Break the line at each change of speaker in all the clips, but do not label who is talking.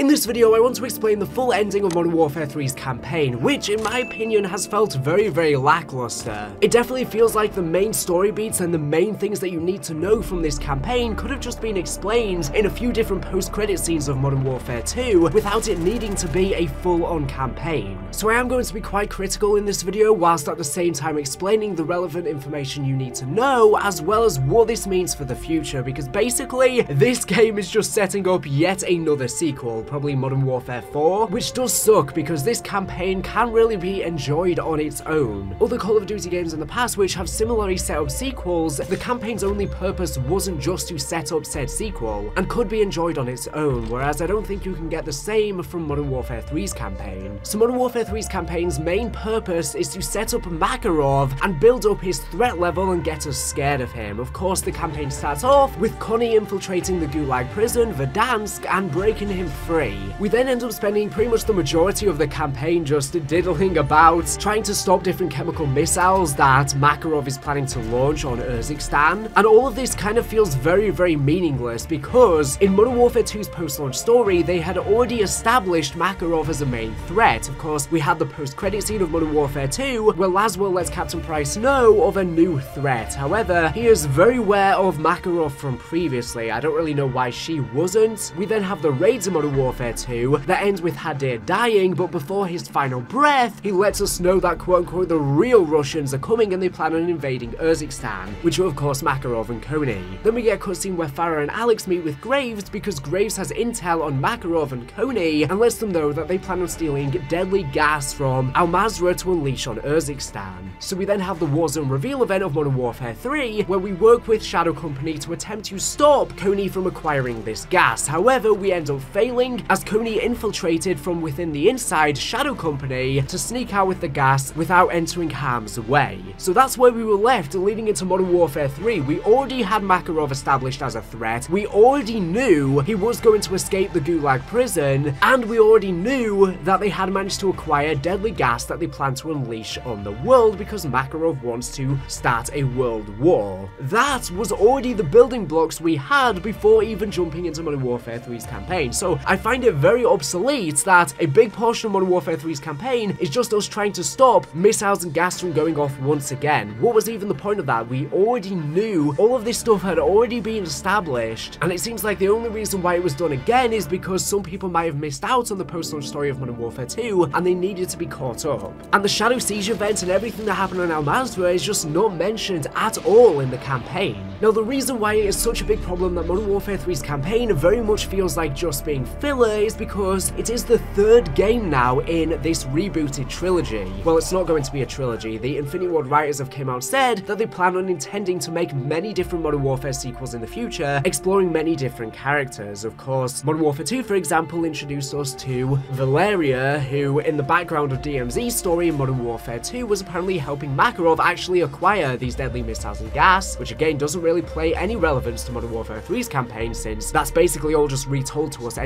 In this video, I want to explain the full ending of Modern Warfare 3's campaign, which in my opinion has felt very, very lackluster. It definitely feels like the main story beats and the main things that you need to know from this campaign could have just been explained in a few different post-credit scenes of Modern Warfare 2 without it needing to be a full-on campaign. So I am going to be quite critical in this video whilst at the same time explaining the relevant information you need to know as well as what this means for the future because basically this game is just setting up yet another sequel probably Modern Warfare 4, which does suck because this campaign can really be enjoyed on its own. Other Call of Duty games in the past which have similarly set up sequels, the campaign's only purpose wasn't just to set up said sequel, and could be enjoyed on its own, whereas I don't think you can get the same from Modern Warfare 3's campaign. So Modern Warfare 3's campaign's main purpose is to set up Makarov and build up his threat level and get us scared of him. Of course, the campaign starts off with Konni infiltrating the Gulag prison, Verdansk, and breaking him free We then end up spending pretty much the majority of the campaign just diddling about, trying to stop different chemical missiles that Makarov is planning to launch on Urzikstan. And all of this kind of feels very, very meaningless because in Modern Warfare 2's post-launch story, they had already established Makarov as a main threat. Of course, we had the post-credit scene of Modern Warfare 2 where Laswell lets Captain Price know of a new threat. However, he is very aware of Makarov from previously. I don't really know why she wasn't. We then have the raids in Modern Warfare Warfare 2 that ends with Hadir dying, but before his final breath, he lets us know that quote-unquote the real Russians are coming and they plan on invading Urzikstan, which are of course Makarov and Kony. Then we get a cutscene where Farah and Alex meet with Graves because Graves has intel on Makarov and Kony and lets them know that they plan on stealing deadly gas from Al Mazrah to unleash on Urzikstan. So we then have the Warzone reveal event of Modern Warfare 3, where we work with Shadow Company to attempt to stop Kony from acquiring this gas. However, we end up failing as Konni infiltrated from within the inside Shadow Company to sneak out with the gas without entering harm's way. So that's where we were left leading into Modern Warfare 3. We already had Makarov established as a threat, we already knew he was going to escape the Gulag prison, and we already knew that they had managed to acquire deadly gas that they plan to unleash on the world because Makarov wants to start a world war. That was already the building blocks we had before even jumping into Modern Warfare 3's campaign. So I find it very obsolete that a big portion of Modern Warfare 3's campaign is just us trying to stop missiles and gas from going off once again. What was even the point of that? We already knew all of this stuff had already been established, and it seems like the only reason why it was done again is because some people might have missed out on the post-launch story of Modern Warfare 2, and they needed to be caught up. And the Shadow Siege event and everything that happened on Al is just not mentioned at all in the campaign. Now, the reason why it is such a big problem that Modern Warfare 3's campaign very much feels like just being filled is because it is the third game now in this rebooted trilogy. Well, it's not going to be a trilogy. The Infinity Ward writers have came out said that they plan on intending to make many different Modern Warfare sequels in the future, exploring many different characters. Of course, Modern Warfare 2, for example, introduced us to Valeria, who in the background of DMZ's story in Modern Warfare 2 was apparently helping Makarov actually acquire these deadly missiles and gas, which again doesn't really play any relevance to Modern Warfare 3's campaign since that's basically all just retold to us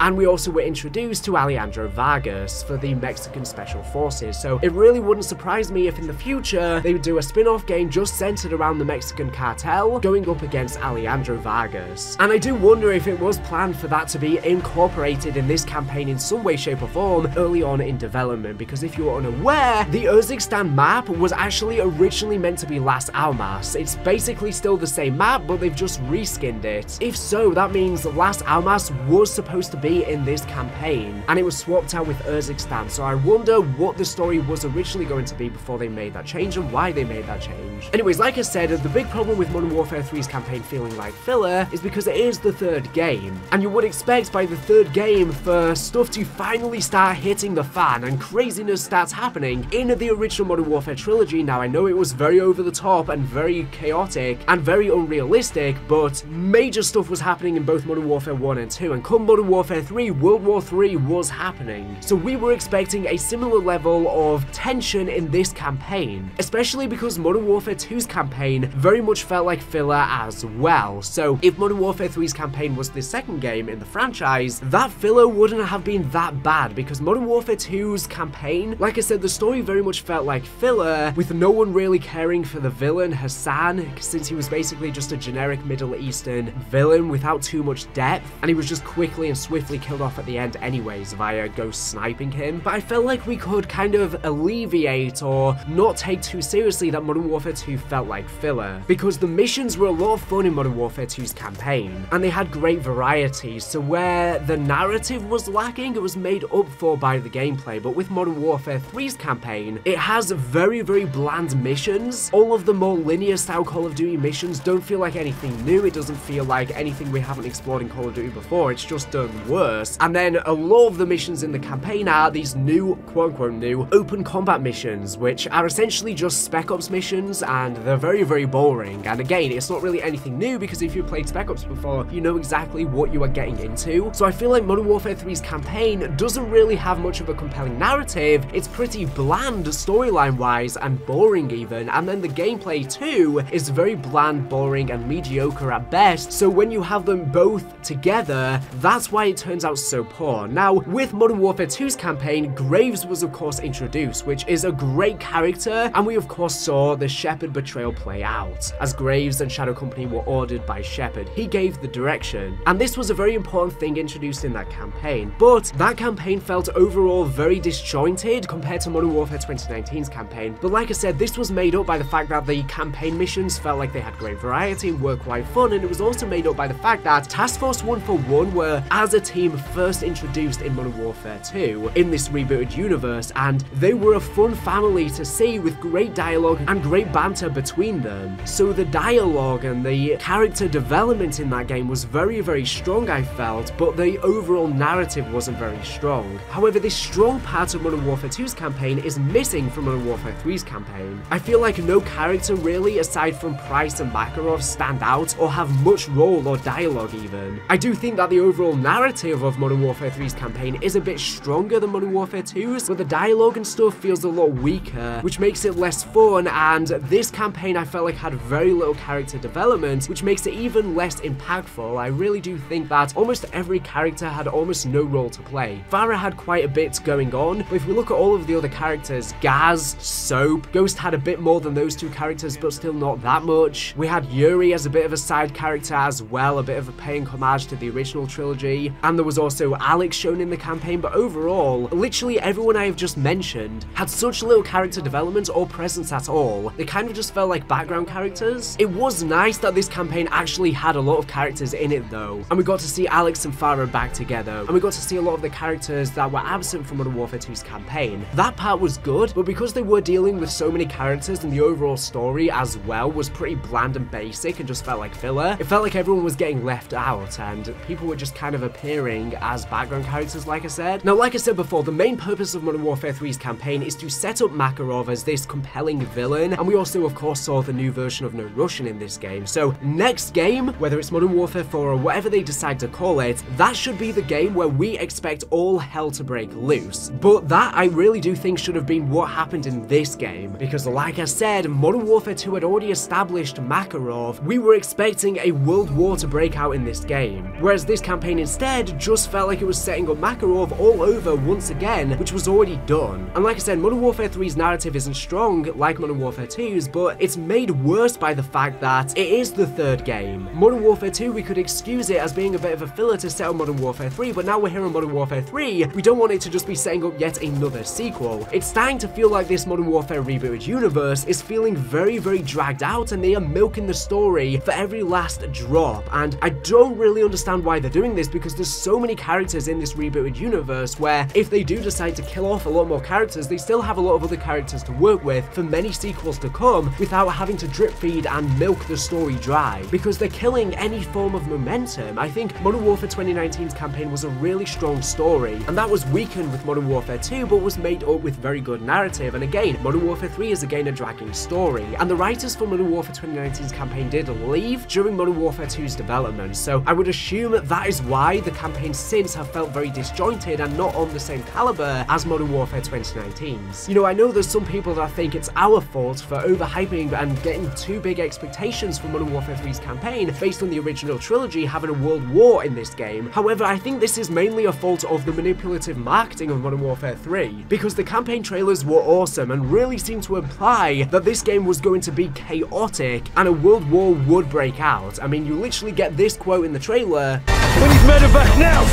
And we also were introduced to Alejandro Vargas for the Mexican Special Forces, so it really wouldn't surprise me if in the future they would do a spin-off game just centered around the Mexican cartel going up against Alejandro Vargas. And I do wonder if it was planned for that to be incorporated in this campaign in some way, shape or form early on in development, because if you're unaware, the Urzikstan map was actually originally meant to be Las Almas. It's basically still the same map, but they've just reskinned it. If so, that means Las Almas was supposed to to be in this campaign, and it was swapped out with Urzikstan, so I wonder what the story was originally going to be before they made that change and why they made that change. Anyways, like I said, the big problem with Modern Warfare 3's campaign feeling like filler is because it is the third game, and you would expect by the third game for stuff to finally start hitting the fan and craziness starts happening in the original Modern Warfare trilogy. Now, I know it was very over the top and very chaotic and very unrealistic, but major stuff was happening in both Modern Warfare 1 and 2, and come Modern Warfare Warfare 3, World War 3 was happening. So we were expecting a similar level of tension in this campaign, especially because Modern Warfare 2's campaign very much felt like filler as well. So if Modern Warfare 3's campaign was the second game in the franchise, that filler wouldn't have been that bad because Modern Warfare 2's campaign, like I said, the story very much felt like filler, with no one really caring for the villain, Hassan, since he was basically just a generic Middle Eastern villain without too much depth, and he was just quickly and swiftly killed off at the end anyways via ghost sniping him. But I felt like we could kind of alleviate or not take too seriously that Modern Warfare 2 felt like filler, because the missions were a lot of fun in Modern Warfare 2's campaign, and they had great variety, so where the narrative was lacking, it was made up for by the gameplay, but with Modern Warfare 3's campaign, it has very, very bland missions. All of the more linear style Call of Duty missions don't feel like anything new, it doesn't feel like anything we haven't explored in Call of Duty before, it's just done worse. And then a lot of the missions in the campaign are these new, quote-unquote new, open combat missions, which are essentially just Spec Ops missions, and they're very, very boring. And again, it's not really anything new, because if you played Spec Ops before, you know exactly what you are getting into. So I feel like Modern Warfare 3's campaign doesn't really have much of a compelling narrative, it's pretty bland storyline-wise, and boring even, and then the gameplay too is very bland, boring, and mediocre at best, so when you have them both together, that's why it turns out so poor. Now, with Modern Warfare 2's campaign, Graves was of course introduced, which is a great character, and we of course saw the Shepherd betrayal play out. As Graves and Shadow Company were ordered by Shepherd, he gave the direction, and this was a very important thing introduced in that campaign, but that campaign felt overall very disjointed compared to Modern Warfare 2019's campaign, but like I said, this was made up by the fact that the campaign missions felt like they had great variety and were quite fun, and it was also made up by the fact that Task Force 141 were, as a team, first introduced in Modern Warfare 2 in this rebooted universe, and they were a fun family to see with great dialogue and great banter between them. So the dialogue and the character development in that game was very, very strong, I felt, but the overall narrative wasn't very strong. However, this strong part of Modern Warfare 2's campaign is missing from Modern Warfare 3's campaign. I feel like no character really, aside from Price and Makarov, stand out or have much role or dialogue even. I do think that the overall narrative of Modern Warfare 3's campaign is a bit stronger than Modern Warfare 2's, but the dialogue and stuff feels a lot weaker, which makes it less fun, and this campaign I felt like had very little character development, which makes it even less impactful. I really do think that almost every character had almost no role to play. Farah had quite a bit going on, but if we look at all of the other characters, Gaz, Soap, Ghost had a bit more than those two characters, but still not that much. We had Yuri as a bit of a side character as well, a bit of a paying homage to the original trilogy, and there was also Alex shown in the campaign, but overall, literally everyone I have just mentioned had such little character development or presence at all. They kind of just felt like background characters. It was nice that this campaign actually had a lot of characters in it though, and we got to see Alex and Farah back together, and we got to see a lot of the characters that were absent from Modern Warfare 2's campaign. That part was good, but because they were dealing with so many characters and the overall story as well was pretty bland and basic and just felt like filler, it felt like everyone was getting left out and people were just kind of appearing as background characters like I said. Now like I said before, the main purpose of Modern Warfare 3's campaign is to set up Makarov as this compelling villain, and we also of course saw the new version of No Russian in this game. So next game, whether it's Modern Warfare 4 or whatever they decide to call it, that should be the game where we expect all hell to break loose. But that I really do think should have been what happened in this game, because like I said, Modern Warfare 2 had already established Makarov, we were expecting a world war to break out in this game, whereas this campaign instead just felt like it was setting up Makarov all over once again, which was already done. And like I said, Modern Warfare 3's narrative isn't strong like Modern Warfare 2's, but it's made worse by the fact that it is the third game. Modern Warfare 2, we could excuse it as being a bit of a filler to set up Modern Warfare 3, but now we're here on Modern Warfare 3, we don't want it to just be setting up yet another sequel. It's starting to feel like this Modern Warfare rebooted universe is feeling very, very dragged out, and they are milking the story for every last drop, and I don't really understand why they're doing this because there's so many characters in this rebooted universe where if they do decide to kill off a lot more characters, they still have a lot of other characters to work with for many sequels to come without having to drip feed and milk the story dry. Because they're killing any form of momentum. I think Modern Warfare 2019's campaign was a really strong story and that was weakened with Modern Warfare 2 but was made up with very good narrative. And again Modern Warfare 3 is again a dragging story. And the writers for Modern Warfare 2019's campaign did leave during Modern Warfare 2's development. So I would assume that is why the campaigns since have felt very disjointed and not on the same caliber as Modern Warfare 2019's. You know I know there's some people that think it's our fault for overhyping and getting too big expectations for Modern Warfare 3's campaign based on the original trilogy having a world war in this game. However, I think this is mainly a fault of the manipulative marketing of Modern Warfare 3, because the campaign trailers were awesome and really seemed to imply that this game was going to be chaotic and a world war would break out. I mean, you literally get this quote in the trailer.
We need medevac now!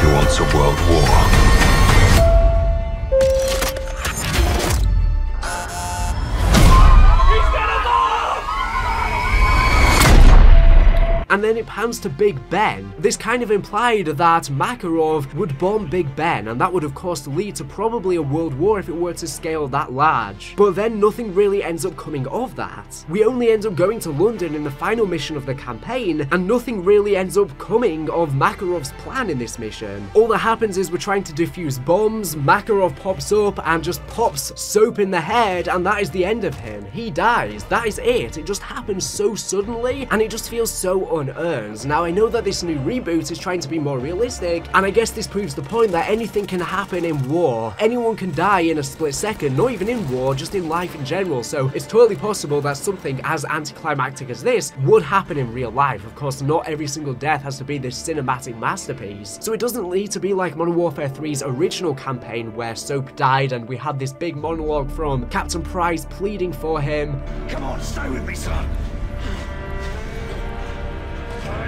He wants a world war.
And then it pans to Big Ben. This kind of implied that Makarov would bomb Big Ben, and that would of course lead to probably a world war if it were to scale that large. But then nothing really ends up coming of that. We only end up going to London in the final mission of the campaign, and nothing really ends up coming of Makarov's plan in this mission. All that happens is we're trying to defuse bombs, Makarov pops up and just pops soap in the head, and that is the end of him. He dies. That is it. It just happens so suddenly, and it just feels so unearned. Now, I know that this new reboot is trying to be more realistic, and I guess this proves the point that anything can happen in war. Anyone can die in a split second, not even in war, just in life in general, so it's totally possible that something as anticlimactic as this would happen in real life. Of course, not every single death has to be this cinematic masterpiece, so it doesn't need to be like Modern Warfare 3's original campaign where Soap died and we had this big monologue from Captain Price pleading for him.
Come on, stay with me, son.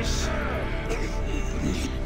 です。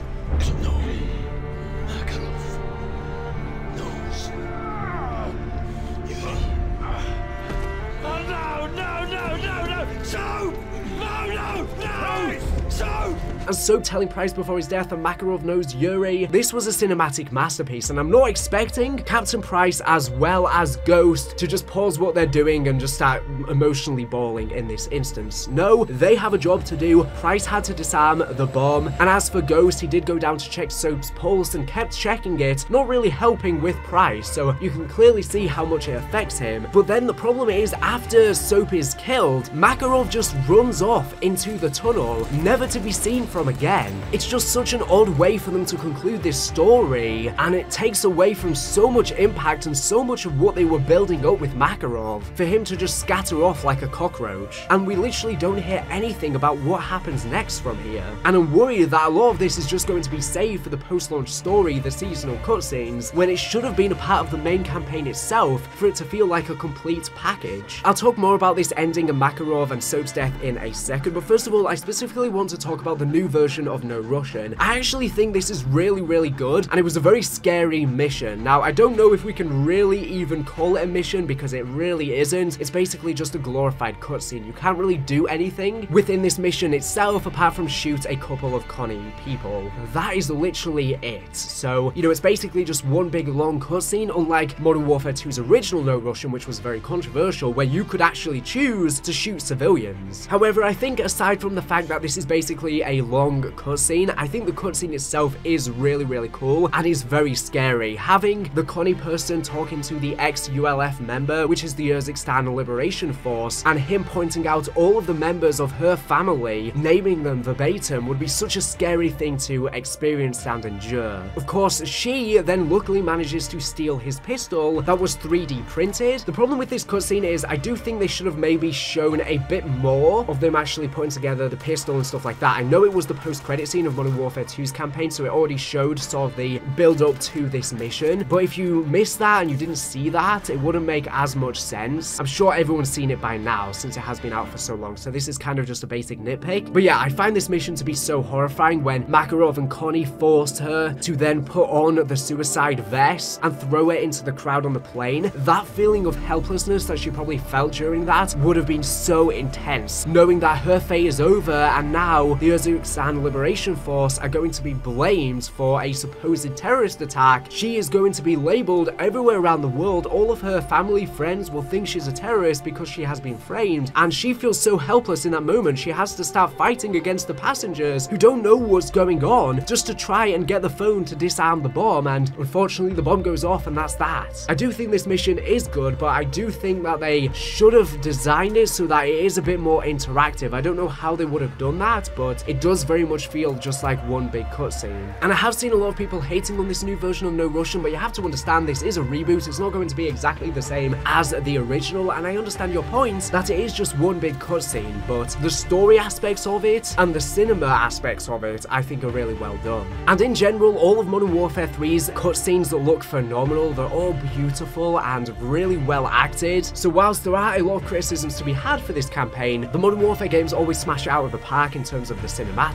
And Soap telling Price before his death that Makarov knows Yuri. This was a cinematic masterpiece, and I'm not expecting Captain Price as well as Ghost to just pause what they're doing and just start emotionally bawling in this instance. No, they have a job to do. Price had to disarm the bomb, and as for Ghost, he did go down to check Soap's pulse and kept checking it, not really helping with Price, so you can clearly see how much it affects him. But then the problem is, after Soap is killed, Makarov just runs off into the tunnel, never to be seen from again. It's just such an odd way for them to conclude this story, and it takes away from so much impact and so much of what they were building up with Makarov for him to just scatter off like a cockroach. And we literally don't hear anything about what happens next from here. And I'm worried that a lot of this is just going to be saved for the post-launch story, the seasonal cutscenes, when it should have been a part of the main campaign itself for it to feel like a complete package. I'll talk more about this ending of Makarov and Soap's death in a second, but first of all, I specifically want to talk about the new version of No Russian. I actually think this is really, really good, and it was a very scary mission. Now, I don't know if we can really even call it a mission because it really isn't. It's basically just a glorified cutscene. You can't really do anything within this mission itself apart from shoot a couple of Konni people. That is literally it. So, you know, it's basically just one big long cutscene, unlike Modern Warfare 2's original No Russian, which was very controversial, where you could actually choose to shoot civilians. However, I think aside from the fact that this is basically a long cutscene, I think the cutscene itself is really, really cool and is very scary. Having the Konni person talking to the ex-ULF member, which is the Urzikstan Liberation Force, and him pointing out all of the members of her family, naming them verbatim, would be such a scary thing to experience and endure. Of course, she then luckily manages to steal his pistol that was 3D printed. The problem with this cutscene is I do think they should have maybe shown a bit more of them actually putting together the pistol and stuff like that. I know it was the post-credit scene of Modern Warfare 2's campaign, so it already showed sort of the build-up to this mission, but if you missed that and you didn't see that, it wouldn't make as much sense. I'm sure everyone's seen it by now, since it has been out for so long, so this is kind of just a basic nitpick. But yeah, I find this mission to be so horrifying when Makarov and Konni forced her to then put on the suicide vest and throw it into the crowd on the plane. That feeling of helplessness that she probably felt during that would have been so intense, knowing that her fate is over and now the Urzikstan Liberation Force are going to be blamed for a supposed terrorist attack. She is going to be labeled everywhere around the world. All of her family, friends will think she's a terrorist because she has been framed, and she feels so helpless in that moment. She has to start fighting against the passengers who don't know what's going on just to try and get the phone to disarm the bomb, and unfortunately, the bomb goes off, and that's that. I do think this mission is good, but I do think that they should have designed it so that it is a bit more interactive. I don't know how they would have done that, but it does very much feel just like one big cutscene. And I have seen a lot of people hating on this new version of No Russian, but you have to understand this is a reboot. It's not going to be exactly the same as the original, and I understand your point that it is just one big cutscene, but the story aspects of it and the cinema aspects of it, I think are really well done. And in general, all of Modern Warfare 3's cutscenes look phenomenal. They're all beautiful and really well acted. So whilst there are a lot of criticisms to be had for this campaign, the Modern Warfare games always smash it out of the park in terms of the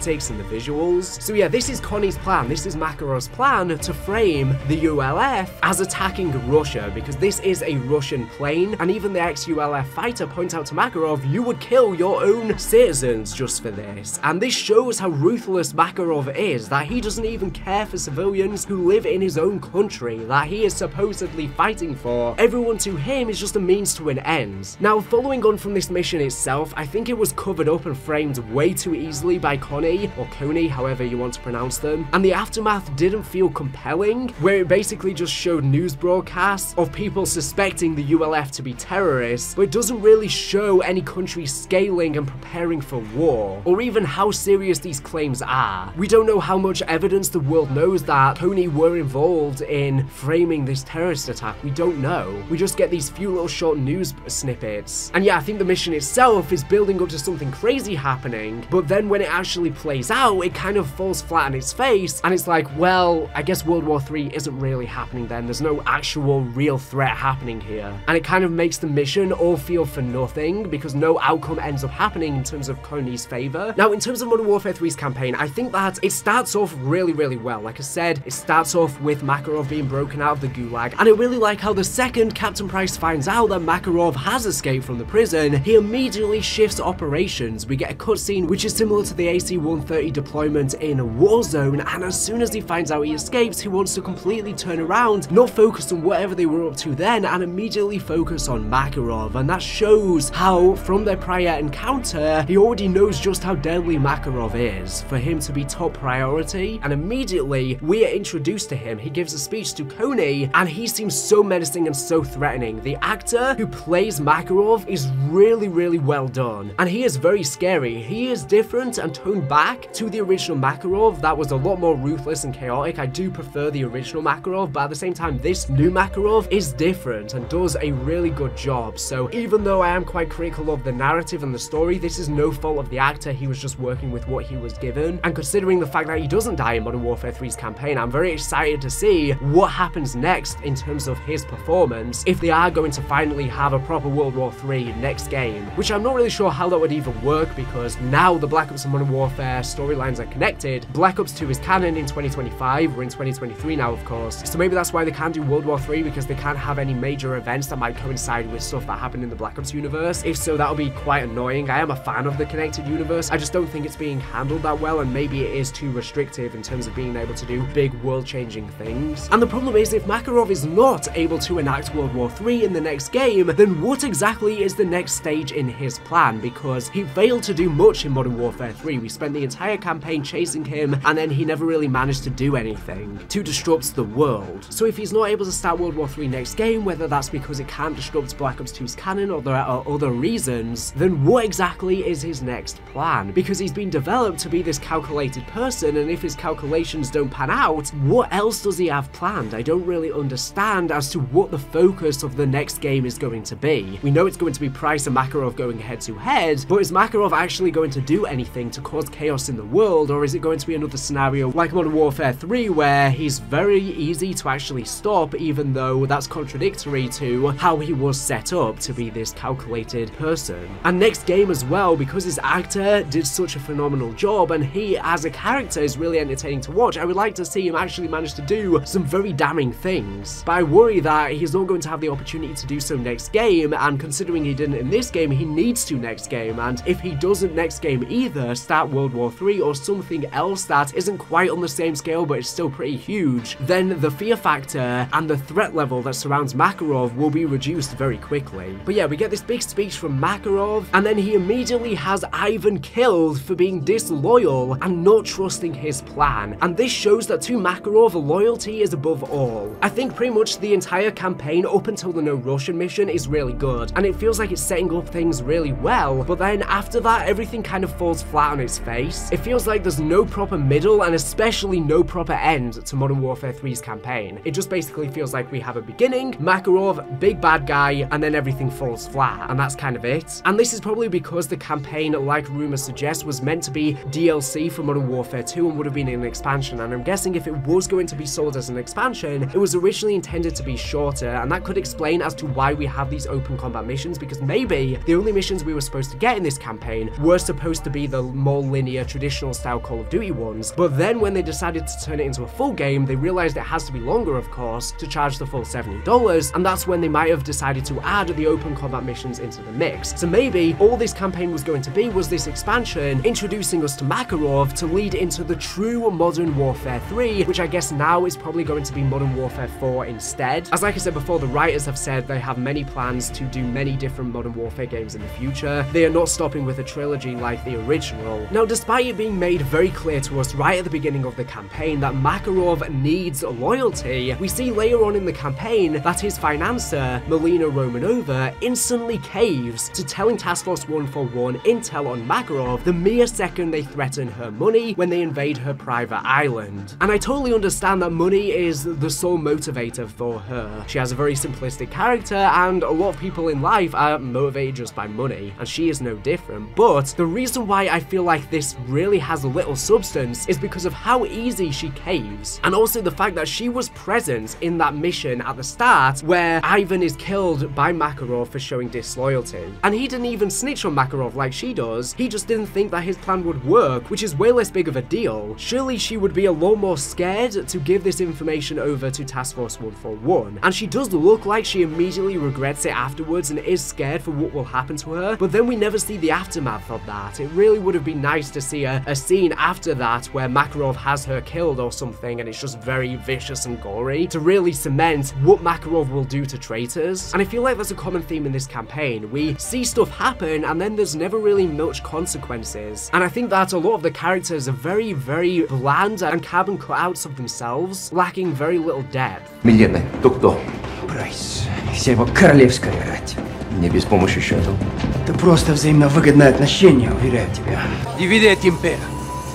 and the visuals. So yeah, this is Konni's plan. This is Makarov's plan to frame the ULF as attacking Russia because this is a Russian plane and even the ex-ULF fighter points out to Makarov, you would kill your own citizens just for this. And this shows how ruthless Makarov is, that he doesn't even care for civilians who live in his own country, that he is supposedly fighting for. Everyone to him is just a means to an end. Now, following on from this mission itself, I think it was covered up and framed way too easily by Connie, or Coney, however you want to pronounce them, and the aftermath didn't feel compelling, where it basically just showed news broadcasts of people suspecting the ULF to be terrorists, but it doesn't really show any country scaling and preparing for war, or even how serious these claims are. We don't know how much evidence the world knows that Coney were involved in framing this terrorist attack. We don't know. We just get these few little short news snippets. And yeah, I think the mission itself is building up to something crazy happening, but then when it actually plays out, it kind of falls flat on its face, and it's like, well, I guess World War III isn't really happening then. There's no actual real threat happening here. And it kind of makes the mission all feel for nothing because no outcome ends up happening in terms of Kony's favor. Now, in terms of Modern Warfare 3's campaign, I think that it starts off really, really well. Like I said, it starts off with Makarov being broken out of the gulag, and I really like how the second Captain Price finds out that Makarov has escaped from the prison, he immediately shifts operations. We get a cutscene which is similar to the AC-130 deployment in Warzone, and as soon as he finds out he escapes, he wants to completely turn around, not focus on whatever they were up to then, and immediately focus on Makarov, and that shows how, from their prior encounter, he already knows just how deadly Makarov is, for him to be top priority, and immediately, we are introduced to him. He gives a speech to Coney, and he seems so menacing and so threatening. The actor who plays Makarov is really, really well done, and he is very scary. He is different and toned back to the original Makarov that was a lot more ruthless and chaotic. I do prefer the original Makarov, but at the same time, this new Makarov is different and does a really good job. So even though I am quite critical of the narrative and the story, this is no fault of the actor. He was just working with what he was given. And considering the fact that he doesn't die in Modern Warfare 3's campaign, I'm very excited to see what happens next in terms of his performance if they are going to finally have a proper World War 3 next game, which I'm not really sure how that would even work because now the Black Ops and Modern Warfare storylines are connected. Black Ops 2 is canon in 2025, we're in 2023 now of course, so maybe that's why they can't do World War 3 because they can't have any major events that might coincide with stuff that happened in the Black Ops universe. If so, that'll be quite annoying. I am a fan of the connected universe, I just don't think it's being handled that well and maybe it is too restrictive in terms of being able to do big world-changing things. And the problem is if Makarov is not able to enact World War 3 in the next game, then what exactly is the next stage in his plan? Because he failed to do much in Modern Warfare 3. We spent the entire campaign chasing him, and then he never really managed to do anything to disrupt the world. So if he's not able to start World War 3 next game, whether that's because it can't disrupt Black Ops 2's canon or there are other reasons, then what exactly is his next plan? Because he's been developed to be this calculated person, and if his calculations don't pan out, what else does he have planned? I don't really understand as to what the focus of the next game is going to be. We know it's going to be Price and Makarov going head to head, but is Makarov actually going to do anything to cause chaos in the world, or is it going to be another scenario like Modern Warfare 3 where he's very easy to actually stop, even though that's contradictory to how he was set up to be this calculated person. And next game as well, because his actor did such a phenomenal job, and he as a character is really entertaining to watch, I would like to see him actually manage to do some very damning things. But I worry that he's not going to have the opportunity to do so next game, and considering he didn't in this game, he needs to next game, and if he doesn't next game either, start World War 3 or something else that isn't quite on the same scale but is still pretty huge, then the fear factor and the threat level that surrounds Makarov will be reduced very quickly. But yeah, we get this big speech from Makarov, and then he immediately has Ivan killed for being disloyal and not trusting his plan. And this shows that to Makarov, loyalty is above all. I think pretty much the entire campaign up until the No Russian mission is really good, and it feels like it's setting up things really well, but then after that, everything kind of falls flat on its face It feels like there's no proper middle and especially no proper end to Modern Warfare 3's campaign. It just basically feels like we have a beginning, Makarov, big bad guy, and then everything falls flat, and that's kind of it. And this is probably because the campaign, like rumors suggest, was meant to be DLC for Modern Warfare 2 and would have been an expansion, and I'm guessing if it was going to be sold as an expansion, it was originally intended to be shorter, and that could explain as to why we have these open combat missions, because maybe the only missions we were supposed to get in this campaign were supposed to be the more linear, Uh, traditional style Call of Duty ones, but then when they decided to turn it into a full game, they realized it has to be longer, of course, to charge the full $70, and that's when they might have decided to add the open combat missions into the mix. So maybe all this campaign was going to be was this expansion, introducing us to Makarov to lead into the true Modern Warfare 3, which I guess now is probably going to be Modern Warfare 4 instead. As like I said before, the writers have said they have many plans to do many different Modern Warfare games in the future. They are not stopping with a trilogy like the original. Now, despite it being made very clear to us right at the beginning of the campaign that Makarov needs loyalty, we see later on in the campaign that his financier, Melina Romanova, instantly caves to telling Task Force 141 intel on Makarov the mere second they threaten her money when they invade her private island. And I totally understand that money is the sole motivator for her. She has a very simplistic character and a lot of people in life are motivated just by money, and she is no different. But the reason why I feel like this really has a little substance is because of how easy she caves, and also the fact that she was present in that mission at the start where Ivan is killed by Makarov for showing disloyalty. And he didn't even snitch on Makarov like she does, he just didn't think that his plan would work, which is way less big of a deal. Surely she would be a lot more scared to give this information over to Task Force 141. And she does look like she immediately regrets it afterwards and is scared for what will happen to her, but then we never see the aftermath of that. It really would have been nice to see a, a scene after that where Makarov has her killed or something and it's just very vicious and gory to really cement what Makarov will do to traitors. And I feel like that's a common theme in this campaign. We see stuff happen and then there's never really much consequences. And I think that a lot of the characters are very, very bland and carbon cutouts of themselves, lacking very little depth.
Милена, кто кто?
Прайс. Вся его королевская рать.
Не без помощи счетов.
Это просто взаимно выгодное отношение, уверяю тебя. Дивиде от Импера.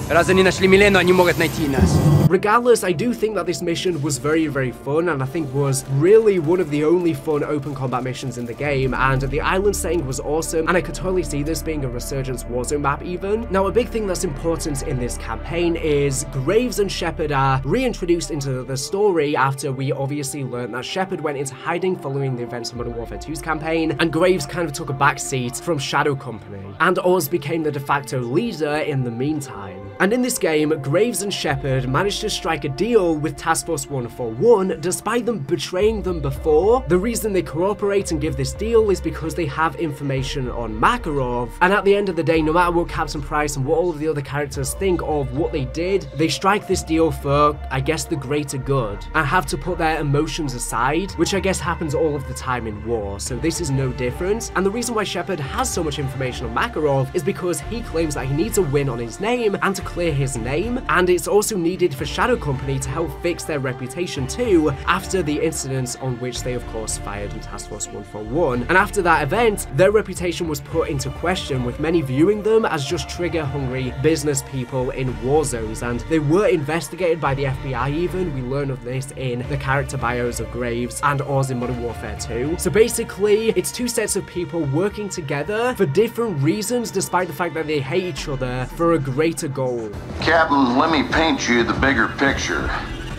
Раз они нашли Милену, они могут найти и нас.
Regardless, I do think that this mission was very, very fun and I think was really one of the only fun open combat missions in the game and the island setting was awesome and I could totally see this being a Resurgence Warzone map even. Now a big thing that's important in this campaign is Graves and Shepherd are reintroduced into the story after we obviously learned that Shepherd went into hiding following the events of Modern Warfare 2's campaign and Graves kind of took a backseat from Shadow Company and Oz became the de facto leader in the meantime. And in this game, Graves and Shepherd managed to strike a deal with Task Force 141 despite them betraying them before. The reason they cooperate and give this deal is because they have information on Makarov. And at the end of the day, no matter what Captain Price and what all of the other characters think of what they did, they strike this deal for, I guess, the greater good and have to put their emotions aside, which I guess happens all of the time in war. So this is no different. And the reason why Shepherd has so much information on Makarov is because he claims that he needs a win on his name and to clear his name, and it's also needed for Shadow Company to help fix their reputation too after the incidents on which they of course fired on Task Force 141. And after that event, their reputation was put into question with many viewing them as just trigger-hungry business people in war zones, and they were investigated by the FBI even. We learn of this in the character bios of Graves and Oz in Modern Warfare 2. So basically, it's two sets of people working together for different reasons despite the fact that they hate each other for a greater goal.
Captain, let me paint you the bigger picture.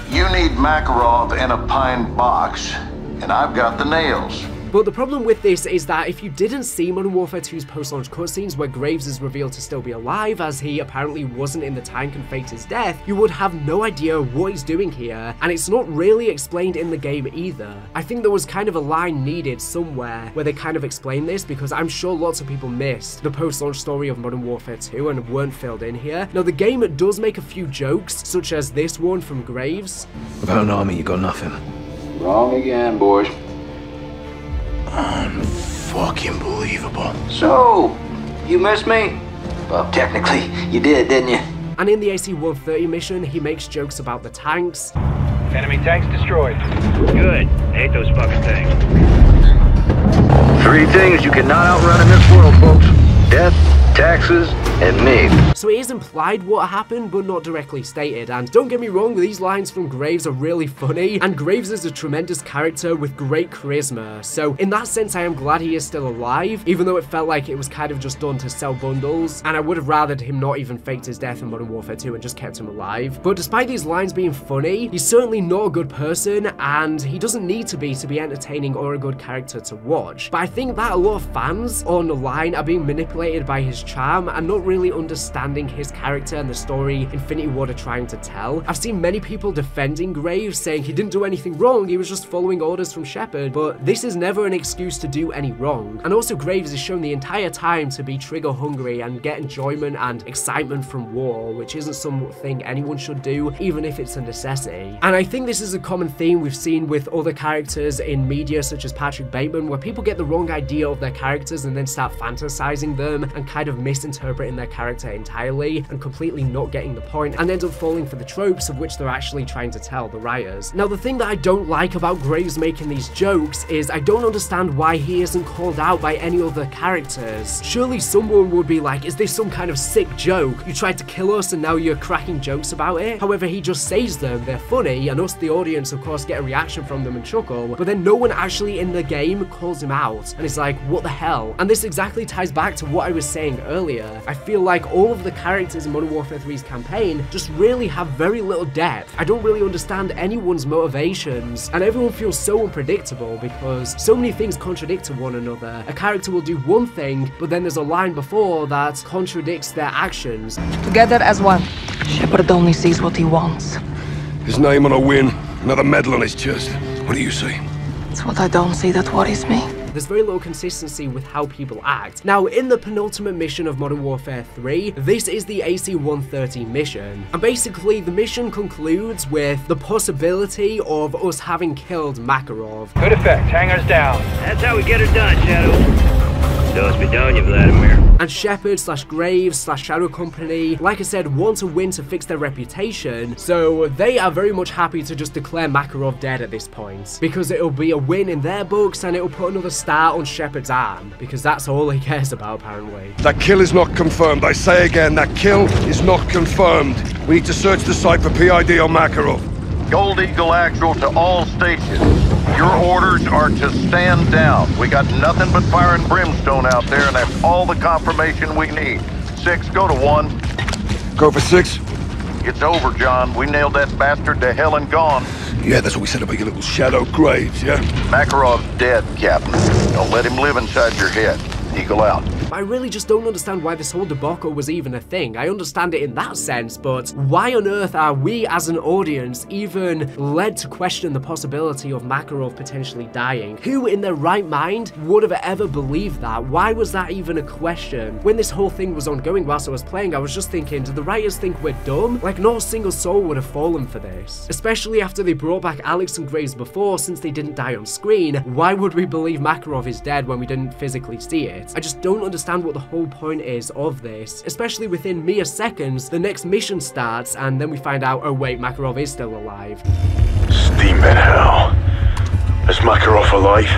You need Makarov in a pine box, and I've got the nails.
But the problem with this is that if you didn't see Modern Warfare 2's post-launch cutscenes where Graves is revealed to still be alive as he apparently wasn't in the tank and faked his death, you would have no idea what he's doing here, and it's not really explained in the game either. I think there was kind of a line needed somewhere where they kind of explain this because I'm sure lots of people missed the post-launch story of Modern Warfare 2 and weren't filled in here. Now the game does make a few jokes, such as this one from Graves.
Without an army, you got nothing.
Wrong again, boys.
Fucking believable.
So, you missed me? Well, technically, you did, didn't you?
And in the AC-130 mission, he makes jokes about the tanks,
Enemy tanks destroyed. Good. Hate those fucking things.
Three things you cannot outrun in this world, folks. Death,
taxes, and me.
So it is implied what happened, but not directly stated. And don't get me wrong, these lines from Graves are really funny, and Graves is a tremendous character with great charisma. So in that sense, I am glad he is still alive, even though it felt like it was kind of just done to sell bundles, and I would have rathered him not even faked his death in Modern Warfare 2 and just kept him alive. But despite these lines being funny, he's certainly not a good person, and he doesn't need to be to be entertaining or a good character to watch. But I think that a lot of fans online are being manipulated by his charm and not really understanding his character and the story Infinity Ward are trying to tell. I've seen many people defending Graves, saying he didn't do anything wrong, he was just following orders from Shepherd, but this is never an excuse to do any wrong. And also Graves is shown the entire time to be trigger hungry and get enjoyment and excitement from war, which isn't something anyone should do, even if it's a necessity. And I think this is a common theme we've seen with other characters in media such as Patrick Bateman, where people get the wrong idea of their characters and then start fantasizing them and kind of misinterpreting their character entirely and completely not getting the point and end up falling for the tropes of which they're actually trying to tell the writers. Now the thing that I don't like about Graves making these jokes is I don't understand why he isn't called out by any other characters. Surely someone would be like, is this some kind of sick joke? You tried to kill us and now you're cracking jokes about it? However, he just says them, they're funny, and us, the audience, of course, get a reaction from them and chuckle, but then no one actually in the game calls him out, and it's like, what the hell? And this exactly ties back to what I was saying earlier. I feel like all of the characters in Modern Warfare 3's campaign just really have very little depth. I don't really understand anyone's motivations, and everyone feels so unpredictable because so many things contradict to one another. A character will do one thing, but then there's a line before that contradicts their actions.
Together as one. Shepherd only sees what he wants.
His name on a win, another medal on his chest. What do you see?
It's what I don't see that worries me.
There's very little consistency with how people act. Now, in the penultimate mission of Modern Warfare 3, this is the AC-130 mission. And basically, the mission concludes with the possibility of us having killed Makarov.
Good effect. Hangers down. That's how we get it done, Shadow. Those be done, you Vladimir.
And Shepherd slash Graves slash Shadow Company, like I said, want a win to fix their reputation, so they are very much happy to just declare Makarov dead at this point. Because it'll be a win in their books and it'll put another star on Shepherd's arm. Because that's all he cares about, apparently.
That kill is not confirmed. I say again, that kill is not confirmed. We need to search the site for PID on Makarov.
Gold Eagle Actual to all stations. Your orders are to stand down. We got nothing but fire and brimstone out there, and that's all the confirmation we need. Six, go to one.
Go for six.
It's over, John. We nailed that bastard to hell and gone.
Yeah, that's what we said about your little shadow graves, yeah?
Makarov's dead, Captain. Don't let him live inside your head. Eagle out.
I really just don't understand why this whole debacle was even a thing. I understand it in that sense, but why on earth are we as an audience even led to question the possibility of Makarov potentially dying? Who in their right mind would have ever believed that? Why was that even a question? When this whole thing was ongoing whilst I was playing, I was just thinking, do the writers think we're dumb? Like, not a single soul would have fallen for this. Especially after they brought back Alex and Graves before, since they didn't die on screen, why would we believe Makarov is dead when we didn't physically see it? I just don't understand what the whole point is of this, especially within mere seconds, the next mission starts and then we find out, oh wait, Makarov is still alive.
Steam in hell. Is Makarov alive?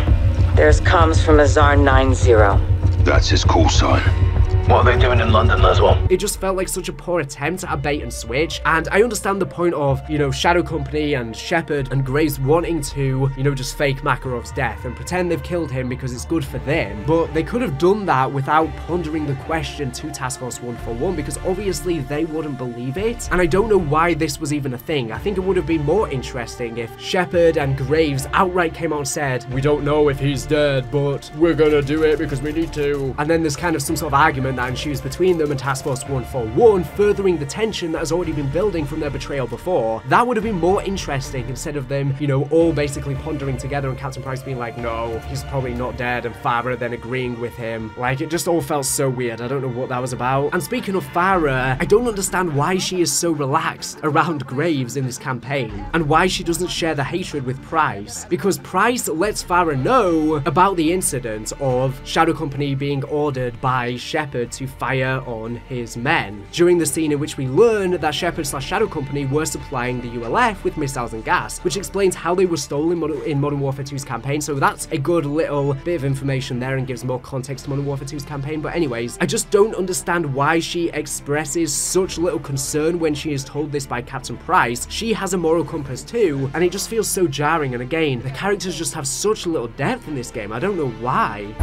There's comms from Azar 9-0.
That's his call sign. What are they doing in London, Laswell?
It just felt like such a poor attempt at a bait and switch, and I understand the point of, you know, Shadow Company and Shepherd and Graves wanting to, you know, just fake Makarov's death and pretend they've killed him because it's good for them, but they could have done that without pondering the question to Task Force 141 because obviously they wouldn't believe it, and I don't know why this was even a thing. I think it would have been more interesting if Shepherd and Graves outright came out and said, we don't know if he's dead, but we're gonna do it because we need to, and then there's kind of some sort of argument that ensues between them and Task Force 141, furthering the tension that has already been building from their betrayal before. That would have been more interesting instead of them, you know, all basically pondering together and Captain Price being like, no, he's probably not dead, and Farah then agreeing with him. Like, it just all felt so weird. I don't know what that was about. And speaking of Farah, I don't understand why she is so relaxed around Graves in this campaign, and why she doesn't share the hatred with Price. Because Price lets Farah know about the incident of Shadow Company being ordered by Shepherd Shepherd to fire on his men. During the scene in which we learn that Shepherd slash Shadow Company were supplying the ULF with missiles and gas, which explains how they were stolen in Modern Warfare 2's campaign. So that's a good little bit of information there and gives more context to Modern Warfare 2's campaign. But anyways, I just don't understand why she expresses such little concern when she is told this by Captain Price. She has a moral compass too, and it just feels so jarring. And again, the characters just have such little depth in this game. I don't know why.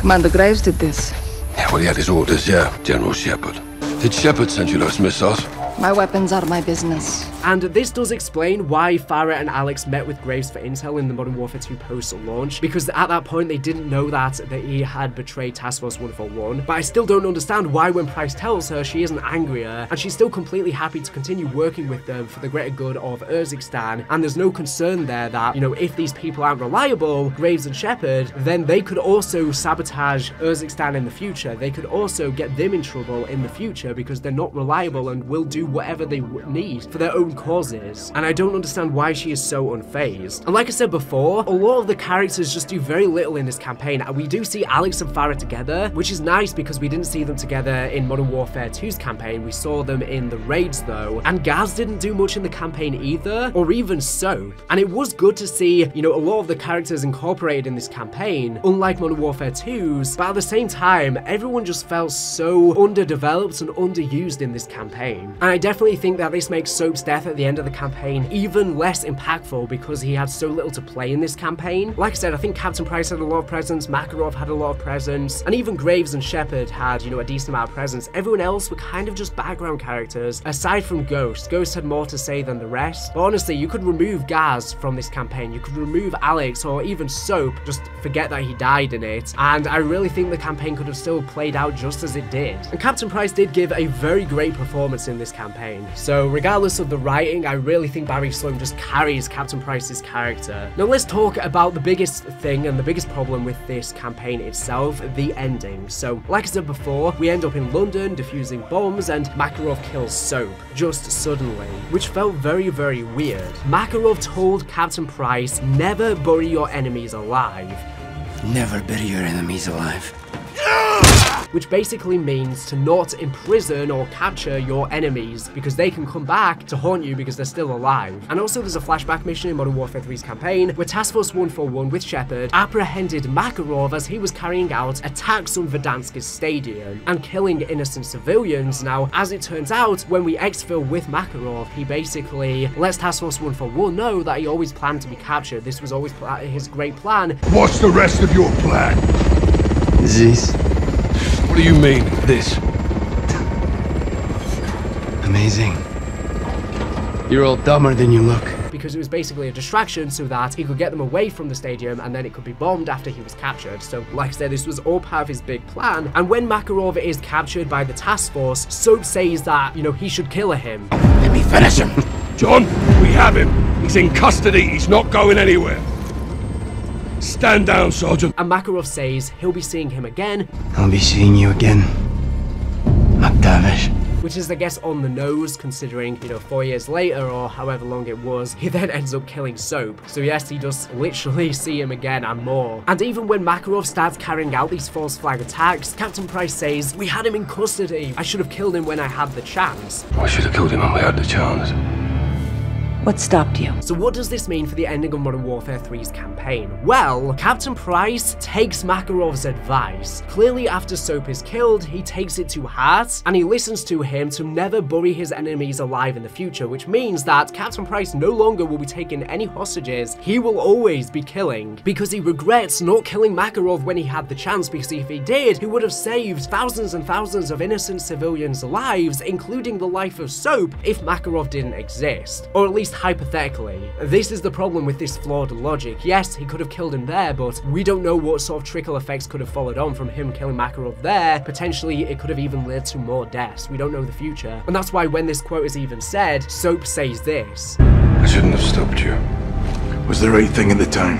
Commander Graves did this.
Yeah, well, he had his orders, yeah. General Shepherd. Did Shepherd send you those missiles?
My weapons are my business.
And this does explain why Farah and Alex met with Graves for intel in the Modern Warfare 2 post-launch, because at that point they didn't know that, that he had betrayed Task Force 141, but I still don't understand why when Price tells her she isn't angrier, and she's still completely happy to continue working with them for the greater good of Urzikstan, and there's no concern there that, you know, if these people aren't reliable, Graves and Shepherd, then they could also sabotage Urzikstan in the future, they could also get them in trouble in the future because they're not reliable and will do whatever they need for their own causes. And I don't understand why she is so unfazed. And like I said before, a lot of the characters just do very little in this campaign. And we do see Alex and Farah together, which is nice because we didn't see them together in Modern Warfare 2's campaign. We saw them in the raids though. And Gaz didn't do much in the campaign either, or even Soap. And it was good to see, you know, a lot of the characters incorporated in this campaign, unlike Modern Warfare 2's. But at the same time, everyone just felt so underdeveloped and underused in this campaign. And I definitely think that this makes Soap's death at the end of the campaign even less impactful because he had so little to play in this campaign. Like I said, I think Captain Price had a lot of presence, Makarov had a lot of presence, and even Graves and Shepherd had, you know, a decent amount of presence. Everyone else were kind of just background characters, aside from Ghost. Ghost had more to say than the rest. But honestly, you could remove Gaz from this campaign, you could remove Alex or even Soap, just forget that he died in it, and I really think the campaign could have still played out just as it did. And Captain Price did give a very great performance in this campaign. So regardless of the writing, I really think Barry Sloan just carries Captain Price's character. Now let's talk about the biggest thing and the biggest problem with this campaign itself, the ending. So like I said before, we end up in London defusing bombs and Makarov kills Soap, just suddenly, which felt very very weird. Makarov told Captain Price, never bury your enemies alive.
Never bury your enemies alive
which basically means to not imprison or capture your enemies because they can come back to haunt you because they're still alive. And also there's a flashback mission in Modern Warfare 3's campaign where Task Force 141 with Shepherd apprehended Makarov as he was carrying out attacks on Verdansk's stadium and killing innocent civilians. Now, as it turns out, when we exfil with Makarov, he basically lets Task Force 141 know that he always planned to be captured. This was always his great plan.
What's the rest of your plan?
This.
What do you mean, this?
Amazing. You're all dumber than you look.
Because it was basically a distraction so that he could get them away from the stadium and then it could be bombed after he was captured. So, like I said, this was all part of his big plan. And when Makarov is captured by the task force, Soap says that, you know, he should kill him.
Let me finish him.
John, we have him. He's in custody. He's not going anywhere. Stand down, Sergeant.
And Makarov says he'll be seeing him again.
I'll be seeing you again, MacTavish.
Which is, I guess, on the nose, considering, you know, four years later or however long it was, he then ends up killing Soap. So yes, he does literally see him again and more. And even when Makarov starts carrying out these false flag attacks, Captain Price says, we had him in custody. I should have killed him when I had the chance.
I should have killed him when we had the chance.
What stopped you?
So what does this mean for the ending of Modern Warfare 3's campaign? Well, Captain Price takes Makarov's advice. Clearly after Soap is killed, he takes it to heart, and he listens to him to never bury his enemies alive in the future, which means that Captain Price no longer will be taking any hostages, he will always be killing, because he regrets not killing Makarov when he had the chance, because if he did, he would have saved thousands and thousands of innocent civilians' lives, including the life of Soap, if Makarov didn't exist. Or at least least hypothetically. This is the problem with this flawed logic. Yes, he could have killed him there, but we don't know what sort of trickle effects could have followed on from him killing Makarov there. Potentially, it could have even led to more deaths. We don't know the future. And that's why when this quote is even said, Soap says this.
I shouldn't have stopped you.
Was the right thing at the time,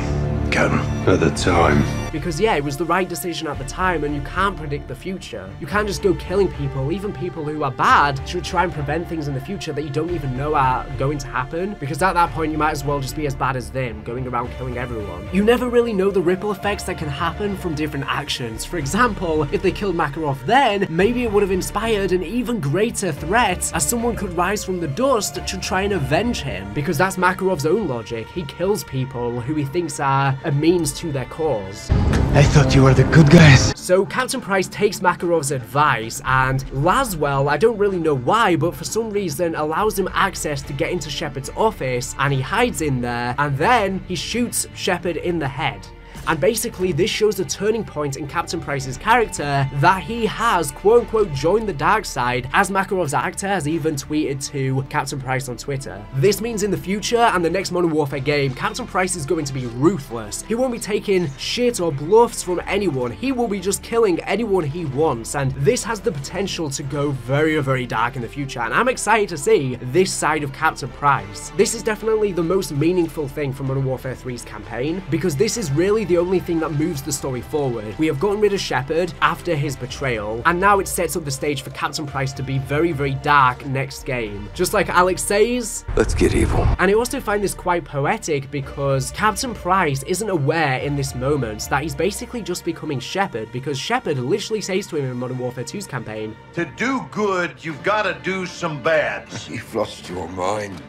Captain.
At the time,
Because yeah, it was the right decision at the time and you can't predict the future. You can't just go killing people, even people who are bad, to try and prevent things in the future that you don't even know are going to happen. Because at that point, you might as well just be as bad as them, going around killing everyone. You never really know the ripple effects that can happen from different actions. For example, if they killed Makarov then, maybe it would have inspired an even greater threat as someone could rise from the dust to try and avenge him. Because that's Makarov's own logic. He kills people who he thinks are a means to their cause.
I thought you were the good guys.
So Captain Price takes Makarov's advice and Laswell, I don't really know why, but for some reason allows him access to get into Shepherd's office and he hides in there and then he shoots Shepherd in the head. And basically, this shows a turning point in Captain Price's character that he has quote unquote joined the dark side, as Makarov's actor has even tweeted to Captain Price on Twitter. This means in the future and the next Modern Warfare game, Captain Price is going to be ruthless. He won't be taking shit or bluffs from anyone, he will be just killing anyone he wants, and this has the potential to go very, very dark in the future, and I'm excited to see this side of Captain Price. This is definitely the most meaningful thing from Modern Warfare 3's campaign, because this is really the only thing that moves the story forward. We have gotten rid of Shepherd after his betrayal, and now it sets up the stage for Captain Price to be very, very dark next game. Just like Alex says,
Let's get evil.
and I also find this quite poetic because Captain Price isn't aware in this moment that he's basically just becoming Shepherd because Shepherd literally says to him in Modern Warfare 2's campaign,
To do good, you've got to do some bad.
You've lost your mind,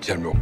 General.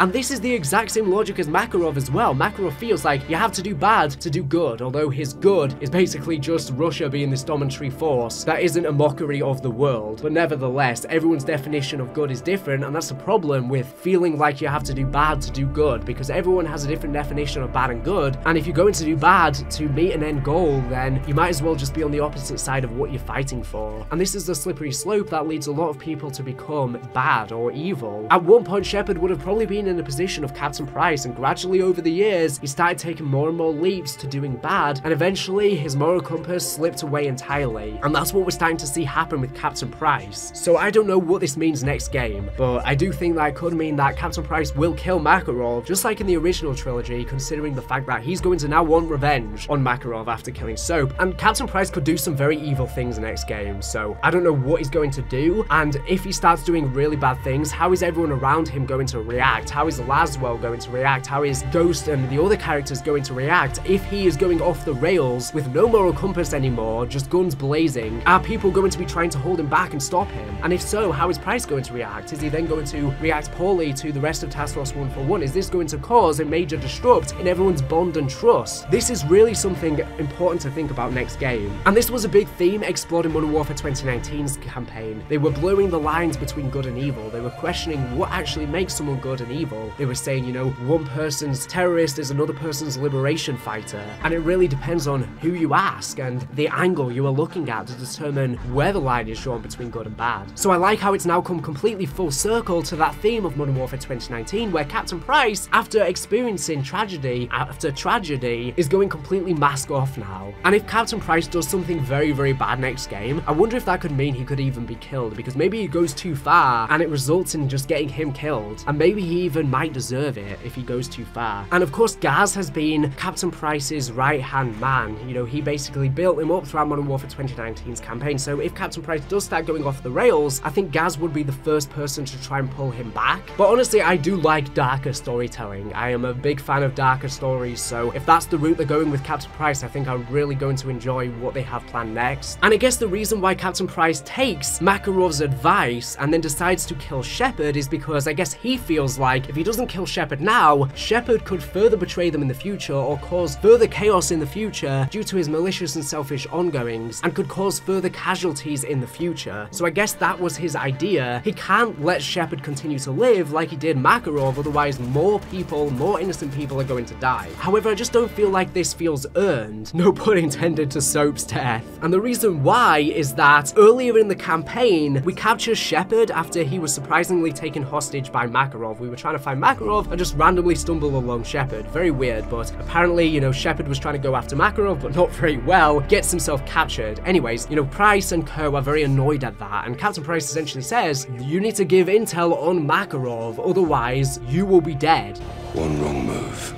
And this is the exact same logic as Makarov as well. Makarov feels like you have to do bad to do good, although his good is basically just Russia being this dominatory force that isn't a mockery of the world. But nevertheless, everyone's definition of good is different, and that's the problem with feeling like you have to do bad to do good, because everyone has a different definition of bad and good, and if you're going to do bad to meet an end goal, then you might as well just be on the opposite side of what you're fighting for. And this is the slippery slope that leads a lot of people to become bad or evil. At one point, Shepherd would have probably been in a position of Captain Price, and gradually over the years, he started taking more and more leaps to doing bad, and eventually his moral compass slipped away entirely. And that's what we're starting to see happen with Captain Price. So I don't know what this means next game, but I do think that it could mean that Captain Price will kill Makarov, just like in the original trilogy, considering the fact that he's going to now want revenge on Makarov after killing Soap. And Captain Price could do some very evil things next game, so I don't know what he's going to do, and if he starts doing really bad things, how is everyone around him going to react? How is Laswell going to react? How is Ghost and the other characters going to react if he is going off the rails with no moral compass anymore, just guns blazing? Are people going to be trying to hold him back and stop him? And if so, how is Price going to react? Is he then going to react poorly to the rest of Task Force 141? Is this going to cause a major disrupt in everyone's bond and trust? This is really something important to think about next game. And this was a big theme explored in Modern Warfare 2019's campaign. They were blurring the lines between good and evil. They were questioning what actually makes someone good and evil. They were saying, you know, one person's terrorist is another person's liberation fighter. And it really depends on who you ask and the angle you are looking at to determine where the line is drawn between good and bad. So I like how it's now come completely full circle to that theme of Modern Warfare 2019, where Captain Price, after experiencing tragedy after tragedy, is going completely mask off now. And if Captain Price does something very, very bad next game, I wonder if that could mean he could even be killed, because maybe he goes too far and it results in just getting him killed. And maybe he even might deserve it if he goes too far. And of course, Gaz has been Captain Price's right hand man. You know, he basically built him up throughout Modern Warfare 2019's campaign. So if Captain Price does start going off the rails, I think Gaz would be the first person to try and pull him back. But honestly, I do like darker storytelling. I am a big fan of darker stories, so if that's the route they're going with Captain Price, I think I'm really going to enjoy what they have planned next. And I guess the reason why Captain Price takes Makarov's advice and then decides to kill Shepherd is because I guess he feels like if he doesn't kill Shepherd now, Shepherd could further betray them in the future or cause further chaos in the future due to his malicious and selfish ongoings and could cause further casualties in the future. So I guess that was his idea. He can't let Shepherd continue to live like he did Makarov, otherwise more people, more innocent people are going to die. However, I just don't feel like this feels earned. No pun intended to Soap's death. And the reason why is that earlier in the campaign, we captured Shepherd after he was surprisingly taken hostage by Makarov. We were trying to find Makarov and just randomly stumble along Shepherd. Very weird, but apparently, you know, Shepherd was trying to go after Makarov, but not very well, gets himself captured. Anyways, you know, Price and Co are very annoyed at that, and Captain Price essentially says, you need to give intel on Makarov, otherwise you will be dead.
One wrong move,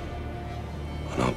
and I'll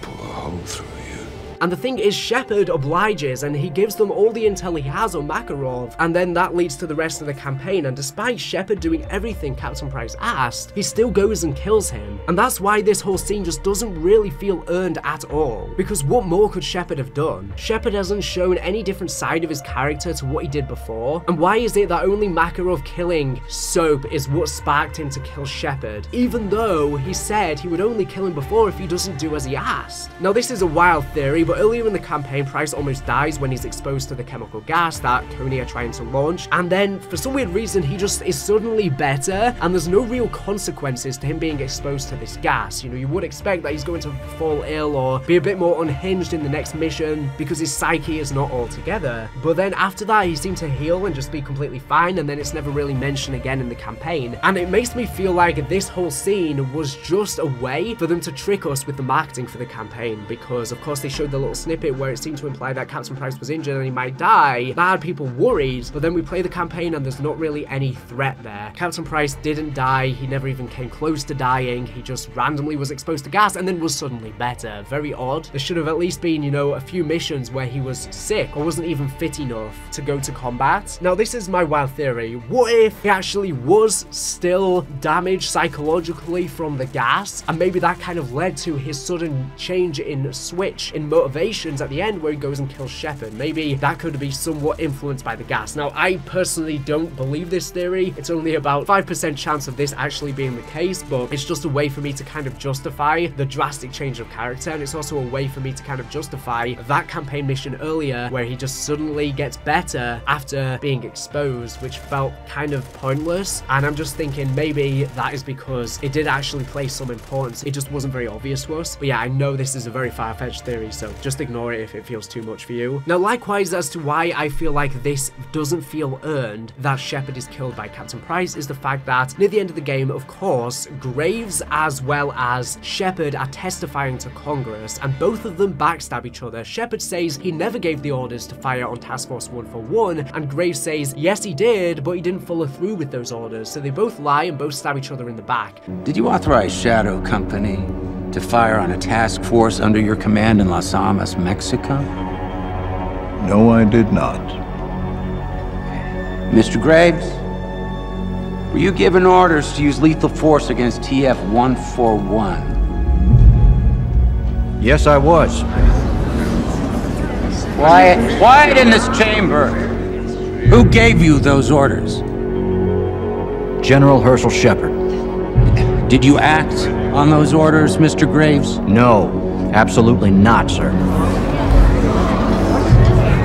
And the thing is, Shepherd obliges and he gives them all the intel he has on Makarov, and then that leads to the rest of the campaign. And despite Shepherd doing everything Captain Price asked, he still goes and kills him. And that's why this whole scene just doesn't really feel earned at all. Because what more could Shepherd have done? Shepherd hasn't shown any different side of his character to what he did before. And why is it that only Makarov killing Soap is what sparked him to kill Shepherd? Even though he said he would only kill him before if he doesn't do as he asked. Now this is a wild theory, but earlier in the campaign, Price almost dies when he's exposed to the chemical gas that Konni are trying to launch. And then for some weird reason, he just is suddenly better and there's no real consequences to him being exposed to this gas. You know, you would expect that he's going to fall ill or be a bit more unhinged in the next mission because his psyche is not all together. But then after that, he seemed to heal and just be completely fine, and then it's never really mentioned again in the campaign. And it makes me feel like this whole scene was just a way for them to trick us with the marketing for the campaign, because of course they showed the little snippet where it seemed to imply that Captain Price was injured and he might die. That had people worried, but then we play the campaign and there's not really any threat there. Captain Price didn't die, he never even came close to dying, he just randomly was exposed to gas and then was suddenly better. Very odd. There should have at least been, you know, a few missions where he was sick or wasn't even fit enough to go to combat. Now, this is my wild theory. What if he actually was still damaged psychologically from the gas? And maybe that kind of led to his sudden change in switch in at the end where he goes and kills Shepherd. Maybe that could be somewhat influenced by the gas. Now, I personally don't believe this theory. It's only about 5% chance of this actually being the case, but it's just a way for me to kind of justify the drastic change of character, and it's also a way for me to kind of justify that campaign mission earlier where he just suddenly gets better after being exposed, which felt kind of pointless. And I'm just thinking maybe that is because it did actually play some importance. It just wasn't very obvious to us. But yeah, I know this is a very far-fetched theory, so just ignore it if it feels too much for you. Now, likewise, as to why I feel like this doesn't feel earned that Shepherd is killed by Captain Price is the fact that near the end of the game, of course, Graves as well as Shepherd are testifying to Congress, and both of them backstab each other. Shepherd says he never gave the orders to fire on Task Force 141, and Graves says yes he did, but he didn't follow through with those orders, so they both lie and both stab each other in the back.
Did you authorize Shadow Company to fire on a task force under your command in Las Almas, Mexico?
No, I did not.
Mr. Graves, were you given orders to use lethal force against TF-141?
Yes, I was.
Quiet, quiet in this chamber. Who gave you those orders?
General Herschel Shepherd.
Did you act on those orders, Mr. Graves?
No, absolutely not, sir.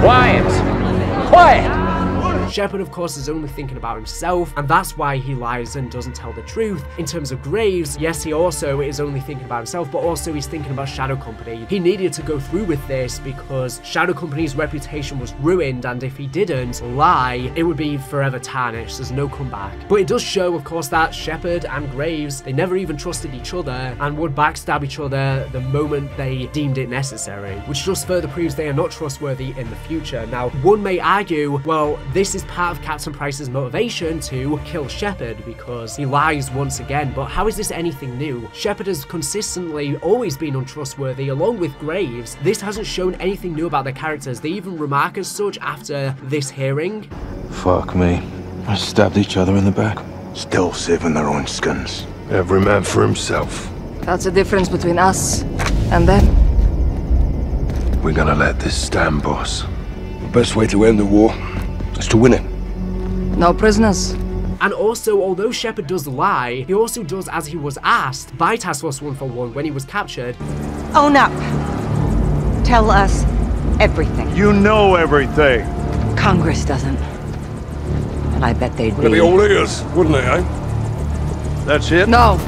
Quiet! Quiet!
Shepherd, of course, is only thinking about himself, and that's why he lies and doesn't tell the truth. In terms of Graves, yes, he also is only thinking about himself, but also he's thinking about Shadow Company. He needed to go through with this because Shadow Company's reputation was ruined, and if he didn't lie, it would be forever tarnished. There's no comeback. But it does show, of course, that Shepherd and Graves, they never even trusted each other and would backstab each other the moment they deemed it necessary, which just further proves they are not trustworthy in the future. Now, one may argue, well, this is part of Captain Price's motivation to kill Shepherd because he lies once again, but how is this anything new? Shepherd has consistently always been untrustworthy along with Graves. This hasn't shown anything new about the characters. They even remark as such after this hearing.
Fuck me. I stabbed each other in the back.
Still saving their own skins. Every man for himself.
That's the difference between us and them.
We're gonna let this stand, boss. The best way to end the war is to win it.
No prisoners.
And also, although Shepherd does lie, he also does as he was asked by Task Force 141 when he was captured.
Own up. Tell us everything.
You know everything.
Congress doesn't. And I bet they'd
They'd be all ears, wouldn't they, eh?
That's it?
No.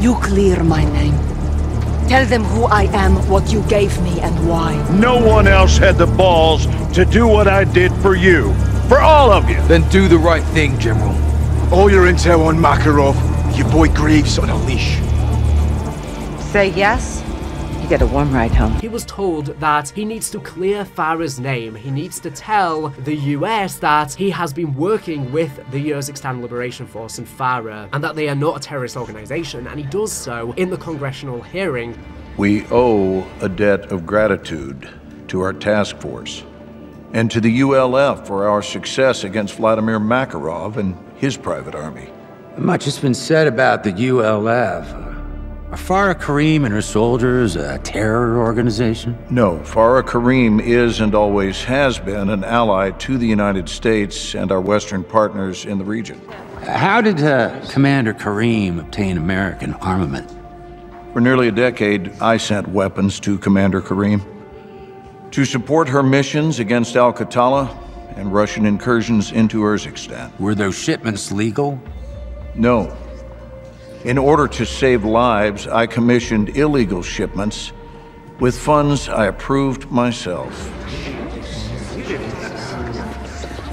You clear my name. Tell them who I am, what you gave me, and why.
No one else had the balls to do what I did for you. For all of you.
Then do the right thing, General.
All your intel on Makarov, your boy Graves on a leash.
Say yes, you get a warm ride home.
He was told that he needs to clear Farah's name. He needs to tell the US that he has been working with the Urzikstan Liberation Force and Farah, and that they are not a terrorist organization, and he does so in the congressional hearing.
We owe a debt of gratitude to our task force and to the ULF for our success against Vladimir Makarov and his private army.
Much has been said about the ULF. Are Farah Kareem and her soldiers a terror organization?
No, Farah Kareem is and always has been an ally to the United States and our Western partners in the region.
How did uh, Commander Kareem obtain American armament?
For nearly a decade, I sent weapons to Commander Kareem to support her missions against Al Qatala and Russian incursions into Urzikstan.
Were those shipments legal?
No. In order to save lives, I commissioned illegal shipments with funds I approved myself.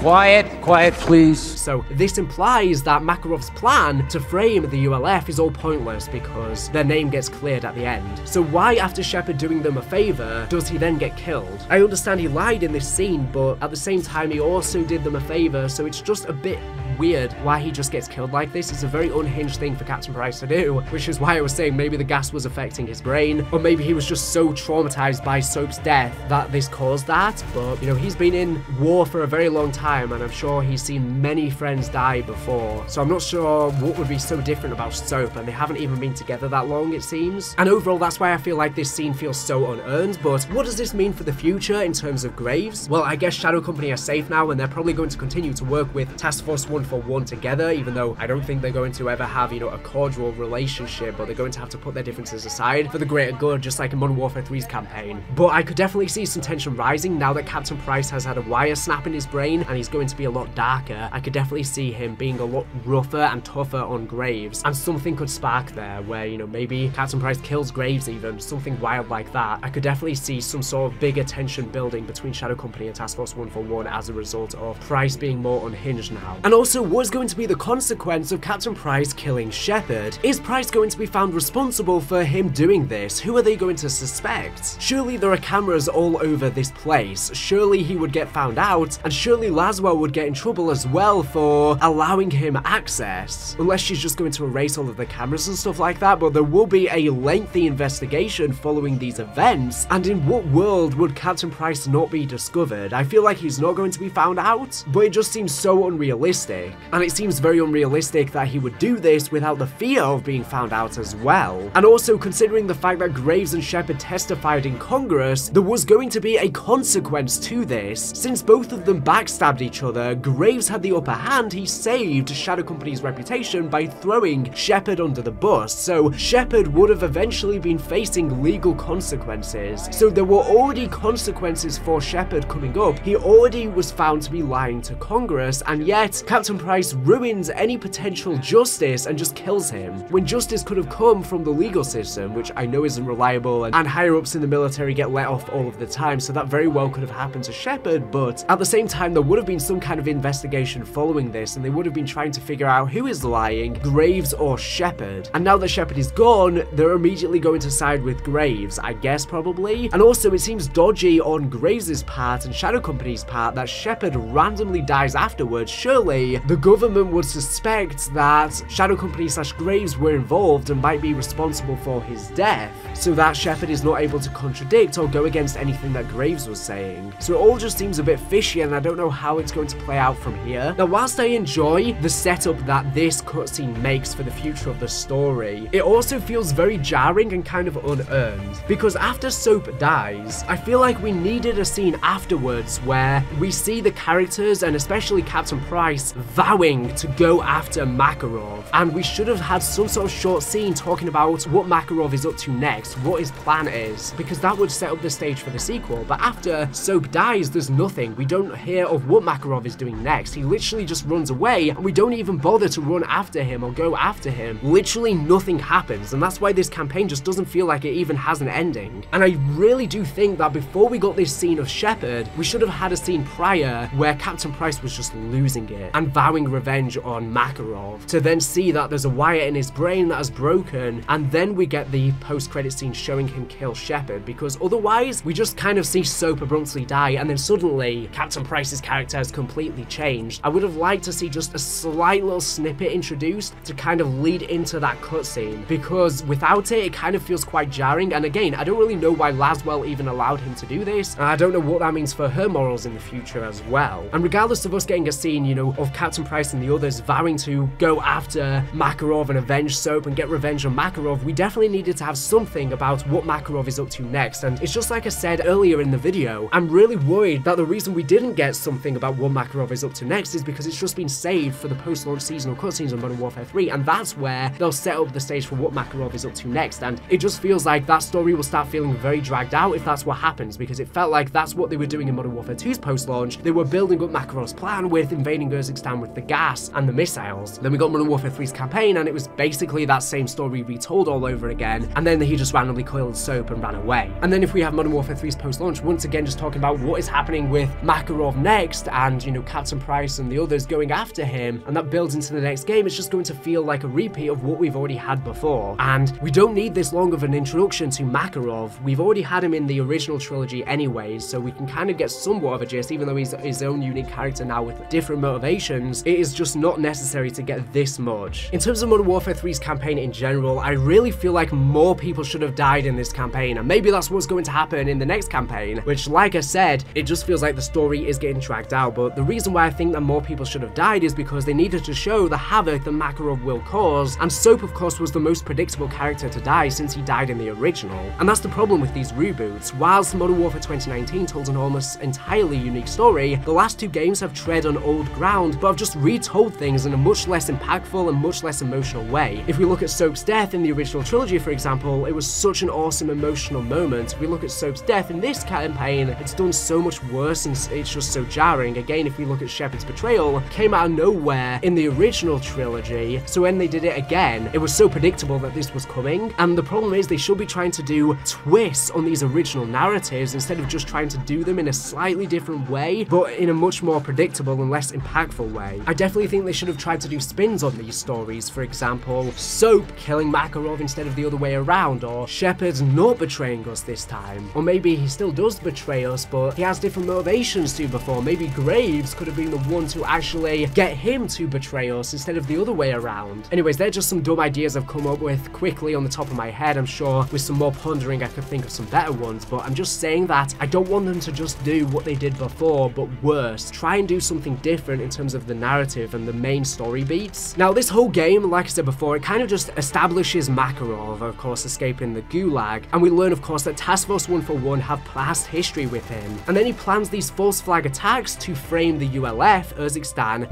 Quiet, quiet, please.
So this implies that Makarov's plan to frame the ULF is all pointless because their name gets cleared at the end. So why, after Shepherd doing them a favor, does he then get killed? I understand he lied in this scene, but at the same time he also did them a favor, so it's just a bit weird why he just gets killed like this. It's a very unhinged thing for Captain Price to do, which is why I was saying maybe the gas was affecting his brain, or maybe he was just so traumatized by Soap's death that this caused that. But, you know, he's been in war for a very long time, and I'm sure he's seen many friends die before, so I'm not sure what would be so different about Soap, and they haven't even been together that long, it seems. And overall, that's why I feel like this scene feels so unearned, but what does this mean for the future in terms of Graves? Well, I guess Shadow Company are safe now, and they're probably going to continue to work with Task Force 141 together, even though I don't think they're going to ever have, you know, a cordial relationship, but they're going to have to put their differences aside for the greater good, just like in Modern Warfare 3's campaign. But I could definitely see some tension rising now that Captain Price has had a wire snap in his brain, and he's going to be a lot darker. I could definitely see him being a lot rougher and tougher on Graves, and something could spark there where, you know, maybe Captain Price kills Graves even, something wild like that. I could definitely see some sort of bigger tension building between Shadow Company and Task Force 141 as a result of Price being more unhinged now. And also, what's going to be the consequence of Captain Price killing Shepherd? Is Price going to be found responsible for him doing this? Who are they going to suspect? Surely there are cameras all over this place. Surely he would get found out, and surely Laswell would get in trouble as well for allowing him access. Unless she's just going to erase all of the cameras and stuff like that, but there will be a lengthy investigation following these events. And in what world would Captain Price not be discovered? I feel like he's not going to be found out, but it just seems so unrealistic. And it seems very unrealistic that he would do this without the fear of being found out as well. And also considering the fact that Graves and Shepherd testified in Congress, there was going to be a consequence to this. Since both of them backstabbed each other, Graves had the upper hand, he saved Shadow Company's reputation by throwing Shepherd under the bus, so Shepherd would have eventually been facing legal consequences. So there were already consequences for Shepherd coming up. He already was found to be lying to Congress, and yet Captain Price ruins any potential justice and just kills him. When justice could have come from the legal system, which I know isn't reliable, and, and higher ups in the military get let off all of the time, so that very well could have happened to Shepherd, but at the same time, there would have been some kind of investigation following this, and they would have been trying to figure out who is lying, Graves or Shepherd. And now that Shepherd is gone, they're immediately going to side with Graves, I guess probably. And also, it seems dodgy on Graves' part and Shadow Company's part that Shepherd randomly dies afterwards. Surely, the government would suspect that Shadow Company slash Graves were involved and might be responsible for his death, so that Shepherd is not able to contradict or go against anything that Graves was saying. So it all just seems a bit fishy and I don't know how it's going to play out from here. Now, whilst I enjoy the setup that this cutscene makes for the future of the story, it also feels very jarring and kind of unearned. Because after Soap dies, I feel like we needed a scene afterwards where we see the characters and especially Captain Price vowing to go after Makarov. And we should have had some sort of short scene talking about what Makarov is up to next, what his plan is, because that would set up the stage for the sequel. But after Soap dies, there's nothing. We don't hear of what Makarov is doing next. He literally just runs away, and we don't even bother to run after him or go after him. Literally nothing happens, and that's why this campaign just doesn't feel like it even has an ending. And I really do think that before we got this scene of Shepherd, we should have had a scene prior where Captain Price was just losing it and vowing revenge on Makarov, to then see that there's a wire in his brain that has broken, and then we get the post-credit scene showing him kill Shepherd, because otherwise, we just kind of see Soap abruptly die, and then suddenly, Captain Price's character has completely changed. I would have liked to see just a slight little snippet introduced to kind of lead into that cutscene, because without it, it kind of feels quite jarring, and again, I don't really know why Laswell even allowed him to do this, and I don't know what that means for her morals in the future as well. And regardless of us getting a scene, you know, of Price and the others vowing to go after Makarov and avenge Soap and get revenge on Makarov, we definitely needed to have something about what Makarov is up to next, and it's just like I said earlier in the video, I'm really worried that the reason we didn't get something about what Makarov is up to next is because it's just been saved for the post-launch seasonal cutscenes on Modern Warfare 3, and that's where they'll set up the stage for what Makarov is up to next, and it just feels like that story will start feeling very dragged out if that's what happens, because it felt like that's what they were doing in Modern Warfare 2's post-launch. They were building up Makarov's plan with invading Urzikstan with the gas and the missiles. Then we got Modern Warfare 3's campaign, and it was basically that same story retold all over again, and then he just randomly coiled soap and ran away. And then if we have Modern Warfare 3's post-launch, once again just talking about what is happening with Makarov next, and, you know, Captain Price and the others going after him, and that builds into the next game, it's just going to feel like a repeat of what we've already had before. And we don't need this long of an introduction to Makarov. We've already had him in the original trilogy anyways, so we can kind of get somewhat of a gist, even though he's his own unique character now with different motivations, it is just not necessary to get this much. In terms of Modern Warfare 3's campaign in general, I really feel like more people should have died in this campaign, and maybe that's what's going to happen in the next campaign, which like I said, it just feels like the story is getting dragged out, but the reason why I think that more people should have died is because they needed to show the havoc that Makarov will cause, and Soap of course was the most predictable character to die since he died in the original. And that's the problem with these reboots. Whilst Modern Warfare 2019 told an almost entirely unique story, the last two games have tread on old ground, but have just retold things in a much less impactful and much less emotional way. If we look at Soap's death in the original trilogy, for example, it was such an awesome emotional moment. If we look at Soap's death in this campaign, it's done so much worse and it's just so jarring. Again, if we look at Shepherd's betrayal, came out of nowhere in the original trilogy, so when they did it again, it was so predictable that this was coming, and the problem is they should be trying to do twists on these original narratives instead of just trying to do them in a slightly different way, but in a much more predictable and less impactful way. I definitely think they should have tried to do spins on these stories, for example, Soap killing Makarov instead of the other way around, or Shepherd not betraying us this time. Or maybe he still does betray us, but he has different motivations to before. Maybe Graves could have been the one to actually get him to betray us instead of the other way around. Anyways, they're just some dumb ideas I've come up with quickly on the top of my head. I'm sure with some more pondering I could think of some better ones, but I'm just saying that I don't want them to just do what they did before, but worse. Try and do something different in terms of the narrative and the main story beats. Now, this whole game, like I said before, it kind of just establishes Makarov, of course, escaping the Gulag, and we learn, of course, that Task Force 141 have past history with him. And then he plans these false flag attacks to frame the ULF, Urzikstan.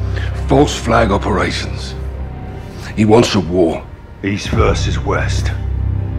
False flag operations. He wants a war. East versus West.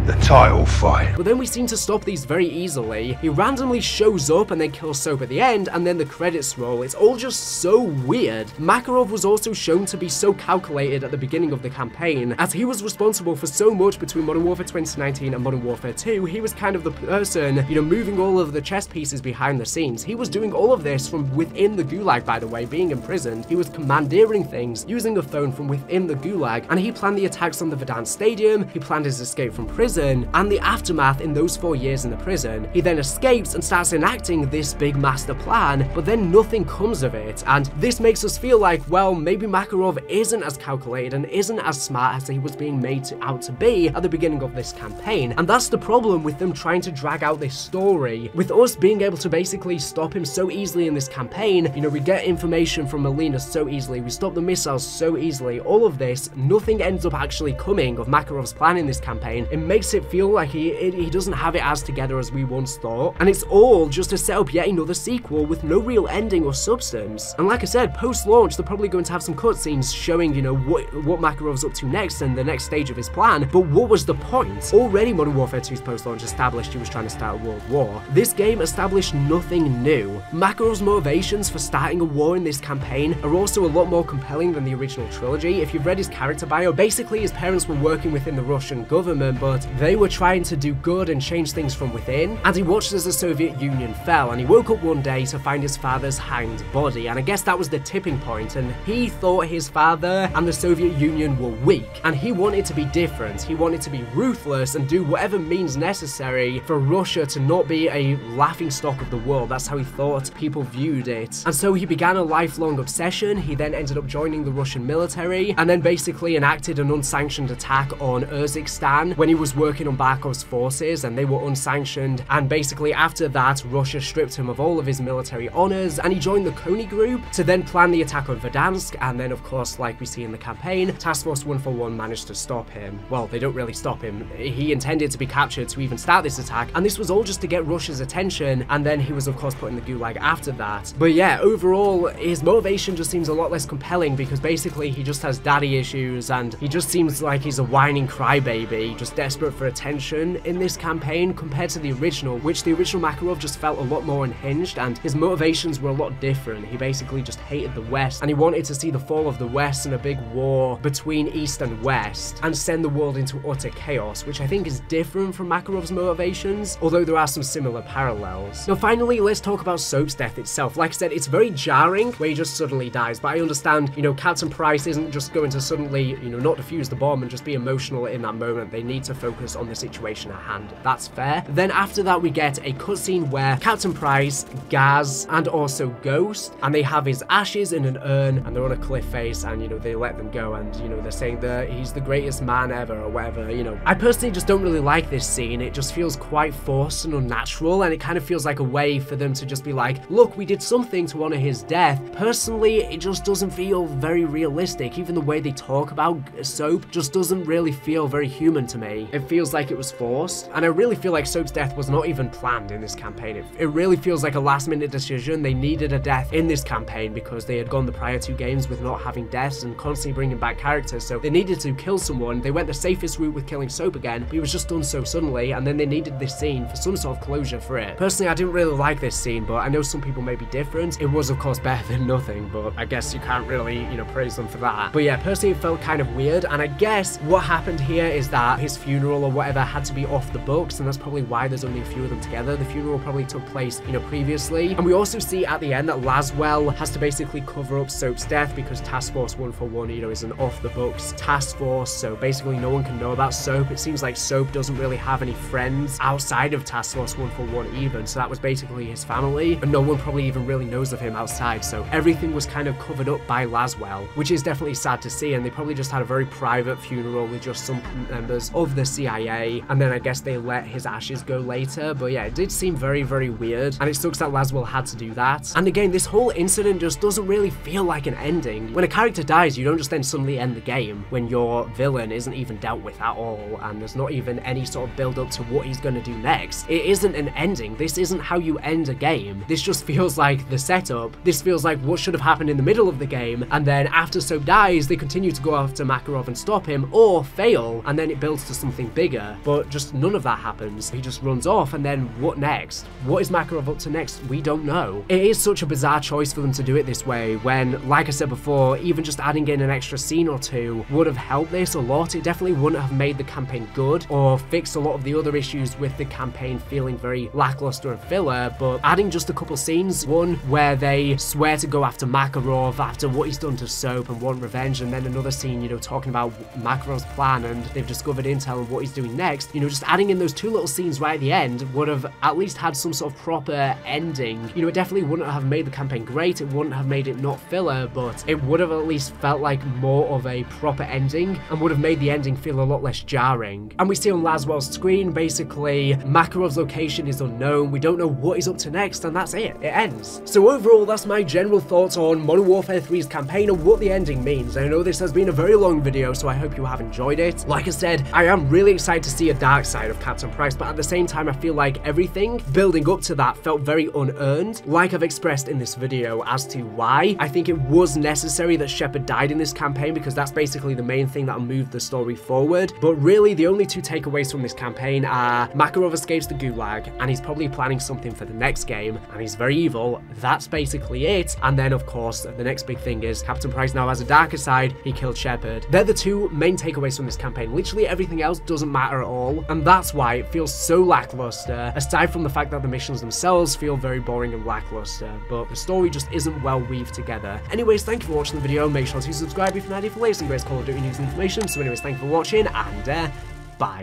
The title fight.
But then we seem to stop these very easily. He randomly shows up and then kills Soap at the end, and then the credits roll. It's all just so weird. Makarov was also shown to be so calculated at the beginning of the campaign, as he was responsible for so much between Modern Warfare 2019 and Modern Warfare 2. He was kind of the person, you know, moving all of the chess pieces behind the scenes. He was doing all of this from within the Gulag, by the way, being imprisoned. He was commandeering things, using a phone from within the Gulag, and he planned the attacks on the Verdansk Stadium, he planned his escape from prison, and the aftermath in those four years in the prison. He then escapes and starts enacting this big master plan, but then nothing comes of it, and this makes us feel like, well, maybe Makarov isn't as calculated and isn't as smart as he was being made to, out to be at the beginning of this campaign, and that's the problem with them trying to drag out this story. With us being able to basically stop him so easily in this campaign, you know, we get information from Melina so easily, we stop the missiles so easily, all of this, nothing ends up actually coming of Makarov's plan in this campaign. It makes it feel like he, he doesn't have it as together as we once thought, and it's all just to set up yet another sequel with no real ending or substance. And like I said, post-launch, they're probably going to have some cutscenes showing, you know, what, what Makarov's up to next and the next stage of his plan, but what was the point? Already Modern Warfare 2's post-launch established he was trying to start a world war. This game established nothing new. Makarov's motivations for starting a war in this campaign are also a lot more compelling than the original trilogy. If you've read his character bio, basically his parents were working within the Russian government, but they were trying to do good and change things from within, and he watched as the Soviet Union fell, and he woke up one day to find his father's hanged body, and I guess that was the tipping point, and he thought his father and the Soviet Union were weak, and he wanted to be different, he wanted to be ruthless and do whatever means necessary for Russia to not be a laughing stock of the world, that's how he thought people viewed it. And so he began a lifelong obsession, he then ended up joining the Russian military, and then basically enacted an unsanctioned attack on Urzikstan when he was working on Barkov's forces, and they were unsanctioned, and basically after that, Russia stripped him of all of his military honors, and he joined the Konni group to then plan the attack on Verdansk, and then of course, like we see in the campaign, Task Force 141 managed to stop him. Well, they don't really stop him. He intended to be captured to even start this attack, and this was all just to get Russia's attention, and then he was of course put in the Gulag after that. But yeah, overall, his motivation just seems a lot less compelling because basically he just has daddy issues, and he just seems like he's a whining crybaby, just desperate for attention in this campaign compared to the original, which the original Makarov just felt a lot more unhinged, and his motivations were a lot different. He basically just hated the West, and he wanted to see the fall of the West and a big war between East and West, and send the world into utter chaos, which I think is different from Makarov's motivations, although there are some similar parallels. Now finally, let's talk about Soap's death itself. Like I said, it's very jarring where he just suddenly dies, but I understand, you know, Captain Price isn't just going to suddenly, you know, not defuse the bomb and just be emotional in that moment. They need to focus on the situation at hand. That's fair. Then after that, we get a cutscene where Captain Price, Gaz, and also Ghost, and they have his ashes in an urn, and they're on a cliff face, and, you know, they let them go, and, you know, they're saying that he's the greatest man ever, or whatever, you know. I personally just don't really like this scene. It just feels quite forced and unnatural, and it kind of feels like a way for them to just be like, look, we did something to honor his death. Personally, it just doesn't feel very realistic. Even the way they talk about Soap just doesn't really feel very human to me. It feels like it was forced, and I really feel like Soap's death was not even planned in this campaign. It, it really feels like a last minute decision. They needed a death in this campaign because they had gone the prior two games with not having deaths and constantly bringing back characters, so they needed to kill someone. They went the safest route with killing Soap again, but he was just done so suddenly, and then they needed this scene for some sort of closure for it. Personally, I didn't really like this scene, but I know some people may be different. It was, of course, better than nothing, but I guess you can't really, you know, praise them for that. But yeah, personally, it felt kind of weird, and I guess what happened here is that his funeral or whatever had to be off the books, and that's probably why there's only a few of them together. The funeral probably took place, you know, previously. And we also see at the end that Laswell has to basically cover up Soap's death because Task Force 141, you know, is an off the books task force, so basically no one can know about Soap. It seems like Soap doesn't really have any friends outside of Task Force 141 even, so that was basically his family, and no one probably even really knows of him outside, so everything was kind of covered up by Laswell, which is definitely sad to see, and they probably just had a very private funeral with just some members of the CIA, and then I guess they let his ashes go later, but yeah, it did seem very, very weird, and it sucks that Laswell had to do that. And again, this whole incident just doesn't really feel like an ending. When a character dies, you don't just then suddenly end the game when your villain isn't even dealt with at all, and there's not even any sort of build up to what he's going to do next. It isn't an ending. This isn't how you end a game. This just feels like the setup. This feels like what should have happened in the middle of the game, and then after Soap dies, they continue to go after Makarov and stop him, or fail, and then it builds to something bigger. But just none of that happens. He just runs off, and then what next? What is Makarov up to next? We don't know. It is such a bizarre choice for them to do it this way, when, like I said before, even just adding in an extra scene or two would have helped this a lot. It definitely wouldn't have made the campaign good, or fixed a lot of the other issues with the campaign feeling very lackluster and filler, but adding just a couple scenes, one where they swear to go after Makarov after what he's done to Soap and want revenge, and then another scene, you know, talking about Makarov's plan and they've discovered intel and what he's doing next, you know, just adding in those two little scenes right at the end would have at least had some sort of proper ending. You know, it definitely wouldn't have made the campaign great, it wouldn't have made it not filler, but it would have at least felt like more of a proper ending and would have made the ending feel a lot less jarring. And we see on Laswell's screen, basically, Makarov's location is unknown, we don't know what he's up to next, and that's it. It ends. So overall, that's my general thoughts on Modern Warfare 3's campaign and what the ending means. I know this has been a very long video, so I hope you have enjoyed it. Like I said, I am really excited to see a dark side of Captain Price, but at the same time, I feel like everything building up to that felt very unearned, like I've expressed in this video as to why. I think it was necessary that Shepherd died in this campaign because that's basically the main thing that'll move the story forward. But really, the only two takeaways from this campaign are Makarov escapes the Gulag, and he's probably planning something for the next game, and he's very evil. That's basically it. And then, of course, the next big thing is Captain Price now has a darker side. He killed Shepherd. They're the two main takeaways from this campaign. Literally everything else doesn't doesn't matter at all, and that's why it feels so lackluster, aside from the fact that the missions themselves feel very boring and lackluster, but the story just isn't well weaved together. Anyways, thank you for watching the video, make sure to subscribe if you're not for latest and greatest Call of Duty news and information, so anyways, thank you for watching, and uh, bye.